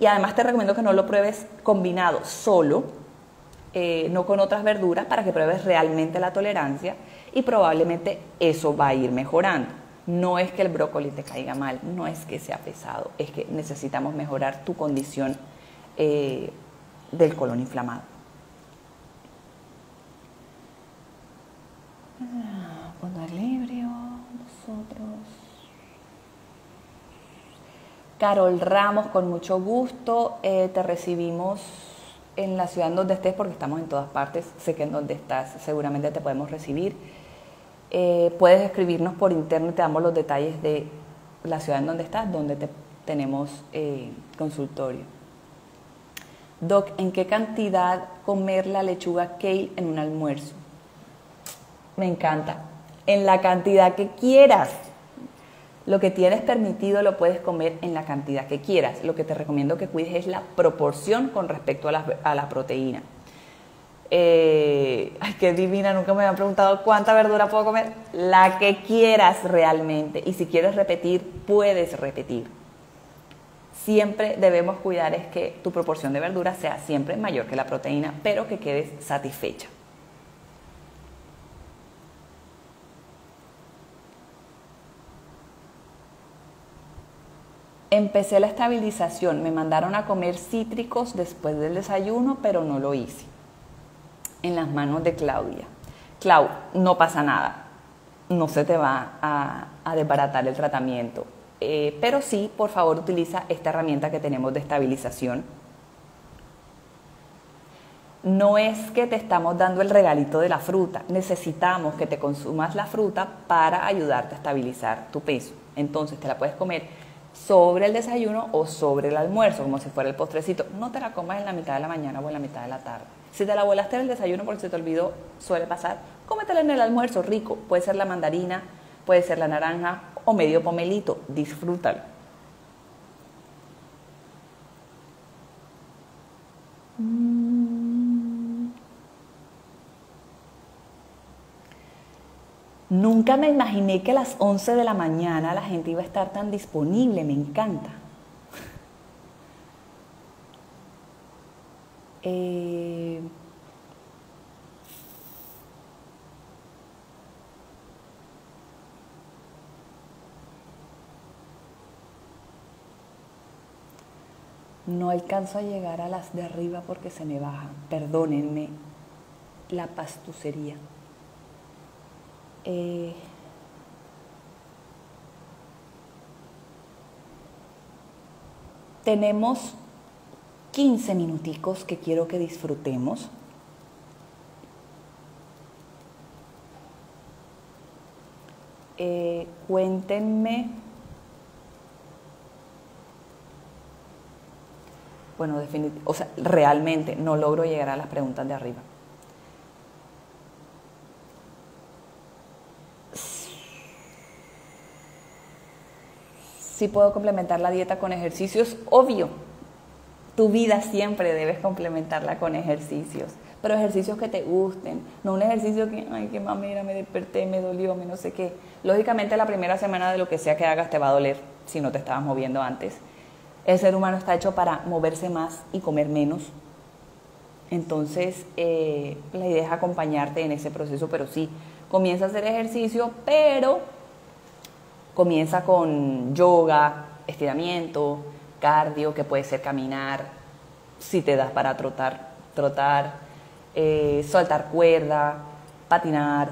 y además te recomiendo que no lo pruebes combinado, solo, eh, no con otras verduras, para que pruebes realmente la tolerancia y probablemente eso va a ir mejorando. No es que el brócoli te caiga mal, no es que sea pesado, es que necesitamos mejorar tu condición eh, del colon inflamado. Equilibrio, nosotros. Carol Ramos, con mucho gusto, eh, te recibimos en la ciudad en donde estés, porque estamos en todas partes, sé que en donde estás seguramente te podemos recibir. Eh, puedes escribirnos por interno y te damos los detalles de la ciudad en donde estás, donde te, tenemos eh, consultorio. Doc, ¿en qué cantidad comer la lechuga kale en un almuerzo? Me encanta en la cantidad que quieras. Lo que tienes permitido lo puedes comer en la cantidad que quieras. Lo que te recomiendo que cuides es la proporción con respecto a la, proteína. Eh, ay, qué divina, nunca me habían preguntado cuánta verdura puedo comer. La que quieras realmente. Y si quieres repetir, puedes repetir. Siempre debemos cuidar es que tu proporción de verdura sea siempre mayor que la proteína, pero que quedes satisfecha. Empecé la estabilización, me mandaron a comer cítricos después del desayuno, pero no lo hice. En las manos de Claudia. Clau, no pasa nada, no se te va a, desbaratar el tratamiento, eh, pero sí, por favor, utiliza esta herramienta que tenemos de estabilización. No es que te estamos dando el regalito de la fruta, necesitamos que te consumas la fruta para ayudarte a estabilizar tu peso. Entonces te la puedes comer sobre el desayuno o sobre el almuerzo, como si fuera el postrecito. No te la comas en la mitad de la mañana o en la mitad de la tarde. Si te la volaste en el desayuno porque se te olvidó, suele pasar, cómetela en el almuerzo, rico. Puede ser la mandarina, puede ser la naranja o medio pomelito, disfrútalo. Nunca me imaginé que a las 11 de la mañana la gente iba a estar tan disponible, me encanta. Eh, no alcanzo a llegar a las de arriba porque se me baja. Perdónenme la pastucería. Eh, tenemos 15 minuticos que quiero que disfrutemos. Eh, cuéntenme. Bueno, o sea, realmente no logro llegar a las preguntas de arriba. Si puedo complementar la dieta con ejercicios, obvio. Tu vida siempre debes complementarla con ejercicios, pero ejercicios que te gusten, no un ejercicio que, ay, qué mamera, me desperté, me dolió, me no sé qué. Lógicamente la primera semana de lo que sea que hagas te va a doler si no te estabas moviendo antes. El ser humano está hecho para moverse más y comer menos. Entonces, eh, la idea es acompañarte en ese proceso, pero sí, comienza a hacer ejercicio, pero comienza con yoga, estiramiento, cardio, que puede ser caminar, si te das para trotar, trotar, eh, soltar cuerda, patinar,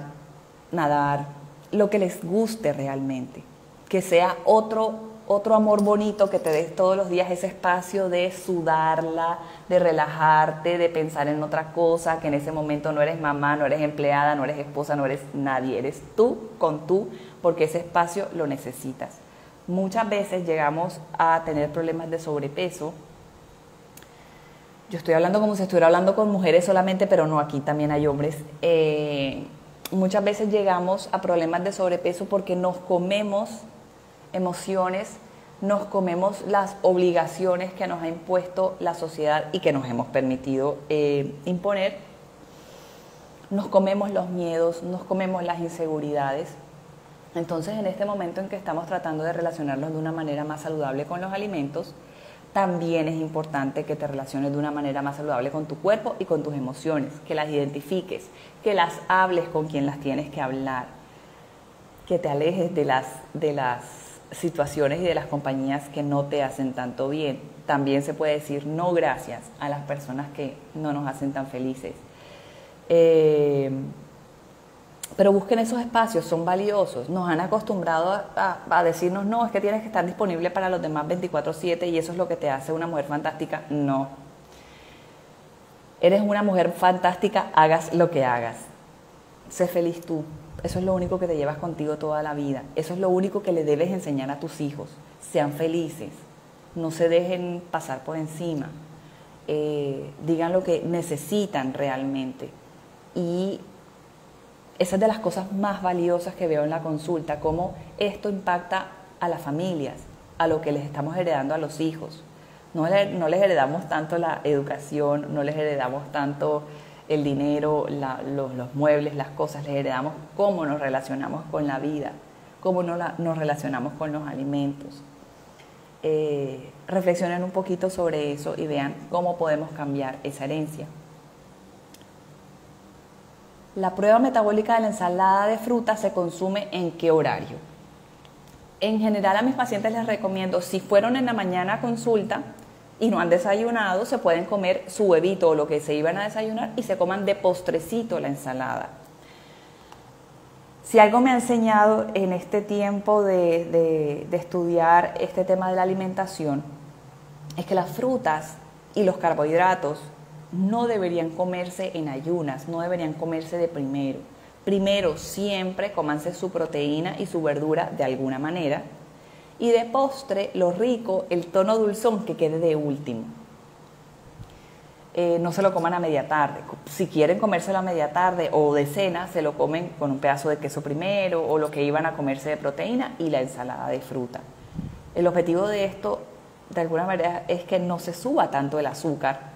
nadar, lo que les guste realmente, que sea otro otro amor bonito que te des todos los días ese espacio de sudarla, de relajarte, de pensar en otra cosa, que en ese momento no eres mamá, no eres empleada, no eres esposa, no eres nadie, eres tú con tú, porque ese espacio lo necesitas. Muchas veces llegamos a tener problemas de sobrepeso. Yo estoy hablando como si estuviera hablando con mujeres solamente, pero no, aquí también hay hombres. Eh, muchas veces llegamos a problemas de sobrepeso porque nos comemos emociones, nos comemos las obligaciones que nos ha impuesto la sociedad y que nos hemos permitido eh, imponer, nos comemos los miedos, nos comemos las inseguridades. Entonces, en este momento en que estamos tratando de relacionarnos de una manera más saludable con los alimentos, también es importante que te relaciones de una manera más saludable con tu cuerpo y con tus emociones, que las identifiques, que las hables con quien las tienes que hablar, que te alejes de las, de las situaciones y de las compañías que no te hacen tanto bien. También se puede decir no gracias a las personas que no nos hacen tan felices. Eh, pero busquen esos espacios, son valiosos. Nos han acostumbrado a, decirnos, no, es que tienes que estar disponible para los demás 24/7 y eso es lo que te hace una mujer fantástica. No. Eres una mujer fantástica, hagas lo que hagas. Sé feliz tú, eso es lo único que te llevas contigo toda la vida. Eso es lo único que le debes enseñar a tus hijos. Sean felices, no se dejen pasar por encima, eh, digan lo que necesitan realmente. Y esa es de las cosas más valiosas que veo en la consulta, cómo esto impacta a las familias, a lo que les estamos heredando a los hijos. No, les heredamos tanto la educación, no les heredamos tanto el dinero, los, muebles, las cosas, les heredamos cómo nos relacionamos con la vida, cómo nos, relacionamos con los alimentos. Eh, reflexionen un poquito sobre eso y vean cómo podemos cambiar esa herencia. La prueba metabólica de la ensalada de fruta se consume en qué horario. En general a mis pacientes les recomiendo, si fueron en la mañana a consulta, y no han desayunado, se pueden comer su huevito o lo que se iban a desayunar y se coman de postrecito la ensalada. Si algo me ha enseñado en este tiempo de, de estudiar este tema de la alimentación, es que las frutas y los carbohidratos no deberían comerse en ayunas, no deberían comerse de primero. Primero, siempre comanse su proteína y su verdura de alguna manera y de postre, lo rico, el tono dulzón que quede de último. Eh, no se lo coman a media tarde. Si quieren comérselo a media tarde o de cena, se lo comen con un pedazo de queso primero o lo que iban a comerse de proteína y la ensalada de fruta. El objetivo de esto, de alguna manera, es que no se suba tanto el azúcar,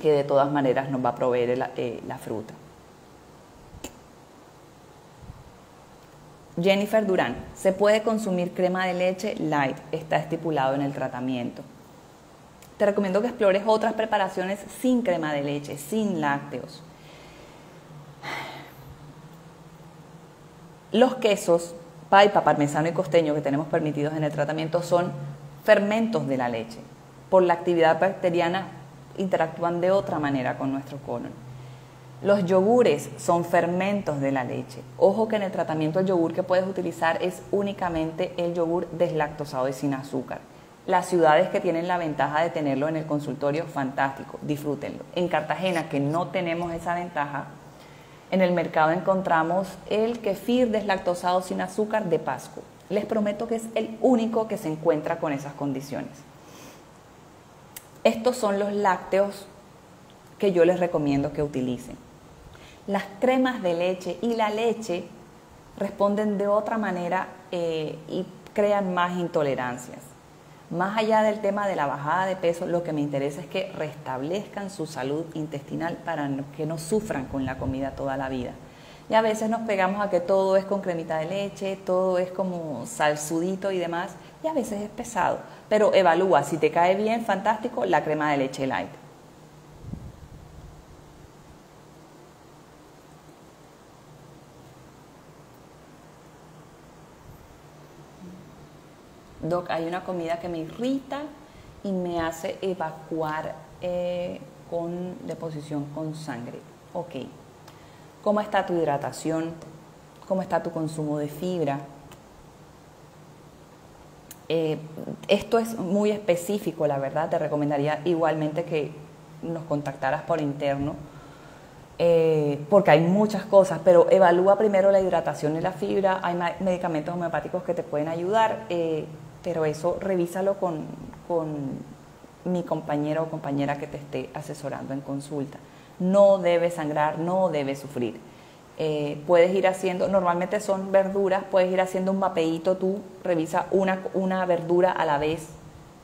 que de todas maneras nos va a proveer eh, la fruta. Jennifer Durán, se puede consumir crema de leche light, está estipulado en el tratamiento. Te recomiendo que explores otras preparaciones sin crema de leche, sin lácteos. Los quesos, paipa, parmesano y costeño que tenemos permitidos en el tratamiento son fermentos de la leche. Por la actividad bacteriana interactúan de otra manera con nuestro colon. Los yogures son fermentos de la leche. Ojo que en el tratamiento el yogur que puedes utilizar es únicamente el yogur deslactosado y sin azúcar. Las ciudades que tienen la ventaja de tenerlo en el consultorio, fantástico, disfrútenlo. En Cartagena, que no tenemos esa ventaja, en el mercado encontramos el kefir deslactosado sin azúcar de Pasco. Les prometo que es el único que se encuentra con esas condiciones. Estos son los lácteos que yo les recomiendo que utilicen las cremas de leche y la leche responden de otra manera eh, y crean más intolerancias. Más allá del tema de la bajada de peso, lo que me interesa es que restablezcan su salud intestinal para que no sufran con la comida toda la vida. Y a veces nos pegamos a que todo es con cremita de leche, todo es como salsudito y demás, y a veces es pesado. Pero evalúa, si te cae bien, fantástico, la crema de leche light. Doc, hay una comida que me irrita y me hace evacuar eh, con deposición con sangre. Ok. ¿Cómo está tu hidratación? ¿Cómo está tu consumo de fibra? Eh, esto es muy específico, la verdad. Te recomendaría igualmente que nos contactaras por interno, eh, porque hay muchas cosas, pero evalúa primero la hidratación y la fibra. Hay medicamentos homeopáticos que te pueden ayudar pero eso revísalo con, mi compañero o compañera que te esté asesorando en consulta. No debe sangrar, no debe sufrir. Eh, puedes ir haciendo, normalmente son verduras, puedes ir haciendo un mapeíto tú, revisa una, una verdura a la vez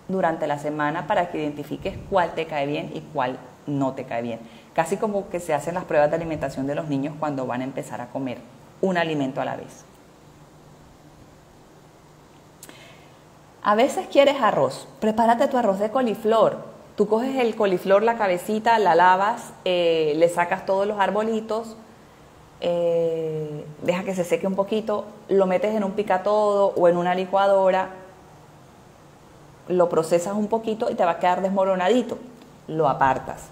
durante la semana para que identifiques cuál te cae bien y cuál no te cae bien. Casi como que se hacen las pruebas de alimentación de los niños cuando van a empezar a comer un alimento a la vez. A veces quieres arroz, prepárate tu arroz de coliflor. Tú coges el coliflor, la cabecita, la lavas, eh, le sacas todos los arbolitos, eh, deja que se seque un poquito, lo metes en un picatodo o en una licuadora, lo procesas un poquito y te va a quedar desmoronadito. Lo apartas.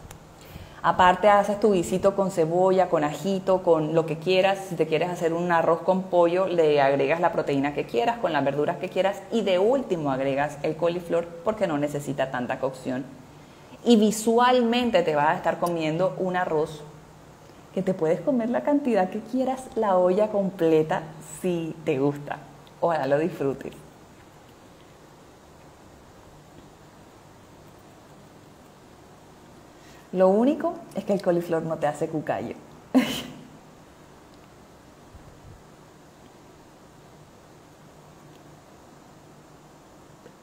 Aparte haces tu guisito con cebolla, con ajito, con lo que quieras. Si te quieres hacer un arroz con pollo, le agregas la proteína que quieras, con las verduras que quieras y de último agregas el coliflor porque no necesita tanta cocción. Y visualmente te vas a estar comiendo un arroz que te puedes comer la cantidad que quieras, la olla completa si te gusta. Ojalá lo disfrutes. Lo único es que el coliflor no te hace cucayo.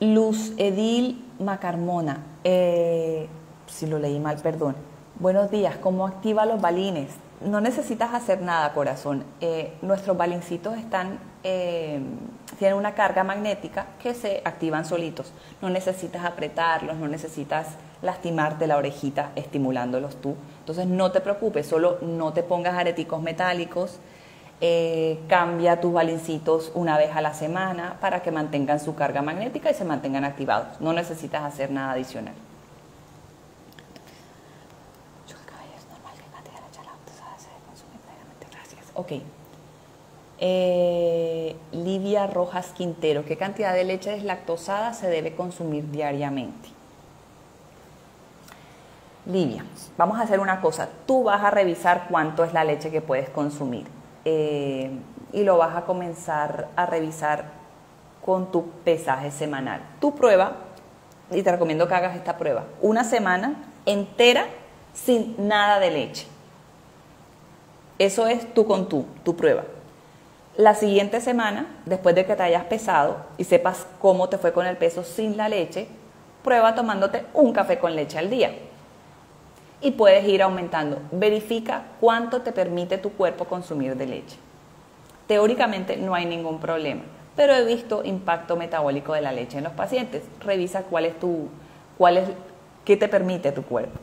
Luz Edil Macarmona. Eh, si lo leí mal, perdón. Buenos días. ¿Cómo activa los balines? No necesitas hacer nada, corazón. Eh, nuestros balincitos están, eh, tienen una carga magnética que se activan solitos. No necesitas apretarlos, no necesitas lastimarte la orejita estimulándolos tú. Entonces no te preocupes, solo no te pongas areticos metálicos, eh, cambia tus balincitos una vez a la semana para que mantengan su carga magnética y se mantengan activados. No necesitas hacer nada adicional. Ok. Eh, Livia Rojas Quintero, ¿qué cantidad de leche deslactosada se debe consumir diariamente? Livia, vamos a hacer una cosa. Tú vas a revisar cuánto es la leche que puedes consumir eh, y lo vas a comenzar a revisar con tu pesaje semanal. Tu prueba, y te recomiendo que hagas esta prueba, una semana entera sin nada de leche. Eso es tú con tú, tu prueba. La siguiente semana, después de que te hayas pesado y sepas cómo te fue con el peso sin la leche, prueba tomándote un café con leche al día y puedes ir aumentando. Verifica cuánto te permite tu cuerpo consumir de leche. Teóricamente no hay ningún problema, pero he visto impacto metabólico de la leche en los pacientes. Revisa cuál es tu, cuál es, qué te permite tu cuerpo.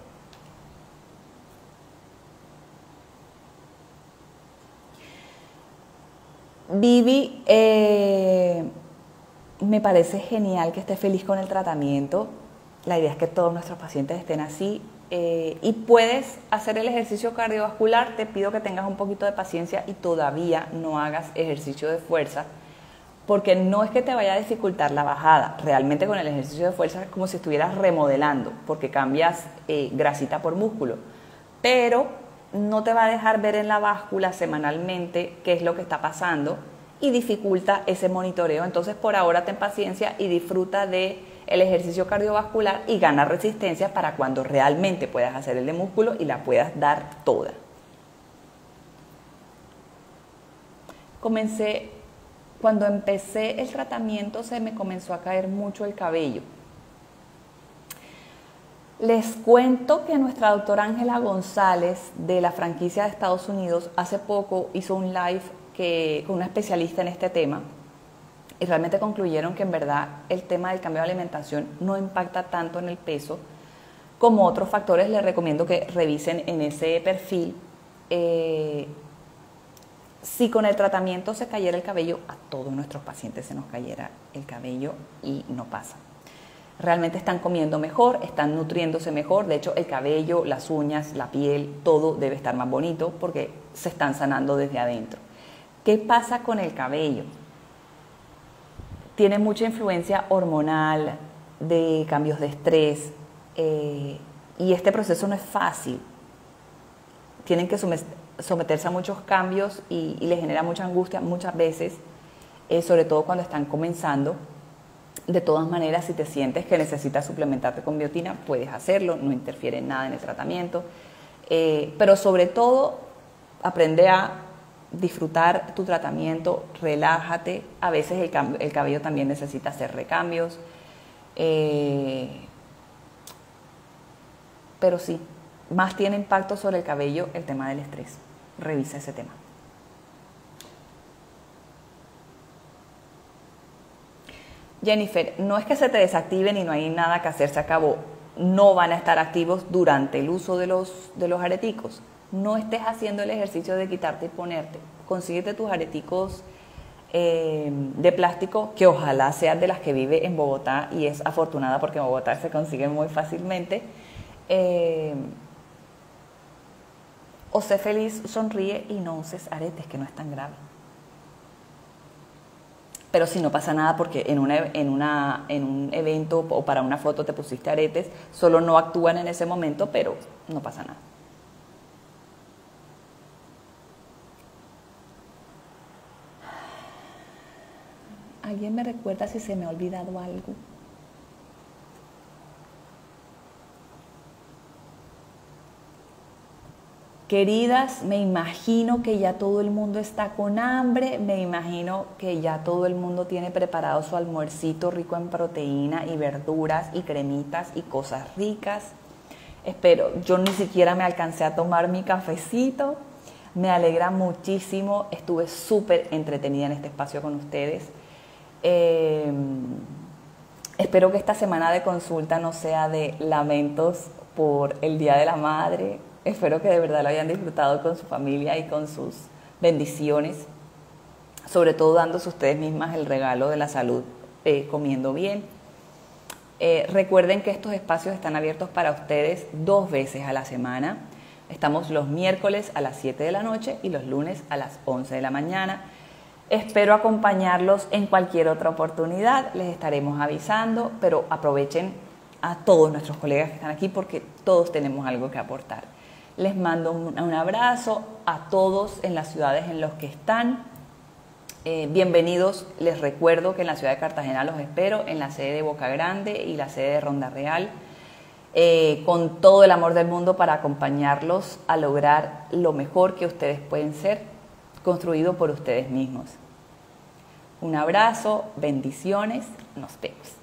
Vivi, eh, me parece genial que estés feliz con el tratamiento. La idea es que todos nuestros pacientes estén así. Eh, y puedes hacer el ejercicio cardiovascular, te pido que tengas un poquito de paciencia y todavía no hagas ejercicio de fuerza, porque no es que te vaya a dificultar la bajada, realmente con el ejercicio de fuerza es como si estuvieras remodelando, porque cambias eh, grasita por músculo, pero no te va a dejar ver en la báscula semanalmente qué es lo que está pasando y dificulta ese monitoreo. Entonces por ahora ten paciencia y disfruta de el ejercicio cardiovascular y gana resistencia para cuando realmente puedas hacer el de músculo y la puedas dar toda. Comencé, cuando empecé el tratamiento se me comenzó a caer mucho el cabello. Les cuento que nuestra doctora Ángela González de la franquicia de Estados Unidos hace poco hizo un live con una especialista en este tema y realmente concluyeron que en verdad el tema del cambio de alimentación no impacta tanto en el peso como otros factores. Les recomiendo que revisen en ese perfil. Eh, si con el tratamiento se cayera el cabello, a todos nuestros pacientes se nos cayera el cabello y no pasa. Realmente están comiendo mejor, están nutriéndose mejor, de hecho el cabello, las uñas, la piel, todo debe estar más bonito porque se están sanando desde adentro. ¿Qué pasa con el cabello? Tiene mucha influencia hormonal, de cambios de estrés, eh, y este proceso no es fácil. Tienen que someterse a muchos cambios y, les genera mucha angustia muchas veces, eh, sobre todo cuando están comenzando. De todas maneras, si te sientes que necesitas suplementarte con biotina, puedes hacerlo, no interfiere nada en el tratamiento. Eh, pero sobre todo, aprende a disfrutar tu tratamiento, relájate. A veces el, cabello también necesita hacer recambios. Eh, pero sí, más tiene impacto sobre el cabello el tema del estrés. Revisa ese tema. Jennifer, no es que se te desactiven y no hay nada que hacer, se acabó. No van a estar activos durante el uso de los, de los areticos. No estés haciendo el ejercicio de quitarte y ponerte. Consíguete tus areticos eh, de plástico, que ojalá sean de las que vive en Bogotá y es afortunada porque en Bogotá se consiguen muy fácilmente. Eh, o sé feliz, sonríe y no uses aretes, que no es tan grave. Pero si no pasa nada porque en, una, en, una, en un evento o para una foto te pusiste aretes, solo no actúan en ese momento, pero no pasa nada. ¿Alguien me recuerda si se me ha olvidado algo? Queridas, me imagino que ya todo el mundo está con hambre, me imagino que ya todo el mundo tiene preparado su almuercito rico en proteína y verduras y cremitas y cosas ricas. Espero, yo ni siquiera me alcancé a tomar mi cafecito. Me alegra muchísimo, estuve súper entretenida en este espacio con ustedes. Eh, espero que esta semana de consulta no sea de lamentos por el Día de la Madre, Espero que de verdad lo hayan disfrutado con su familia y con sus bendiciones, sobre todo dándose ustedes mismas el regalo de la salud, eh, comiendo bien. Eh, recuerden que estos espacios están abiertos para ustedes dos veces a la semana. Estamos los miércoles a las 7 de la noche y los lunes a las 11 de la mañana. Espero acompañarlos en cualquier otra oportunidad, les estaremos avisando, pero aprovechen a todos nuestros colegas que están aquí porque todos tenemos algo que aportar. Les mando un, abrazo a todos en las ciudades en los que están. Eh, bienvenidos, les recuerdo que en la ciudad de Cartagena los espero, en la sede de Boca Grande y la sede de Ronda Real, eh, con todo el amor del mundo para acompañarlos a lograr lo mejor que ustedes pueden ser, construido por ustedes mismos. Un abrazo, bendiciones, nos vemos.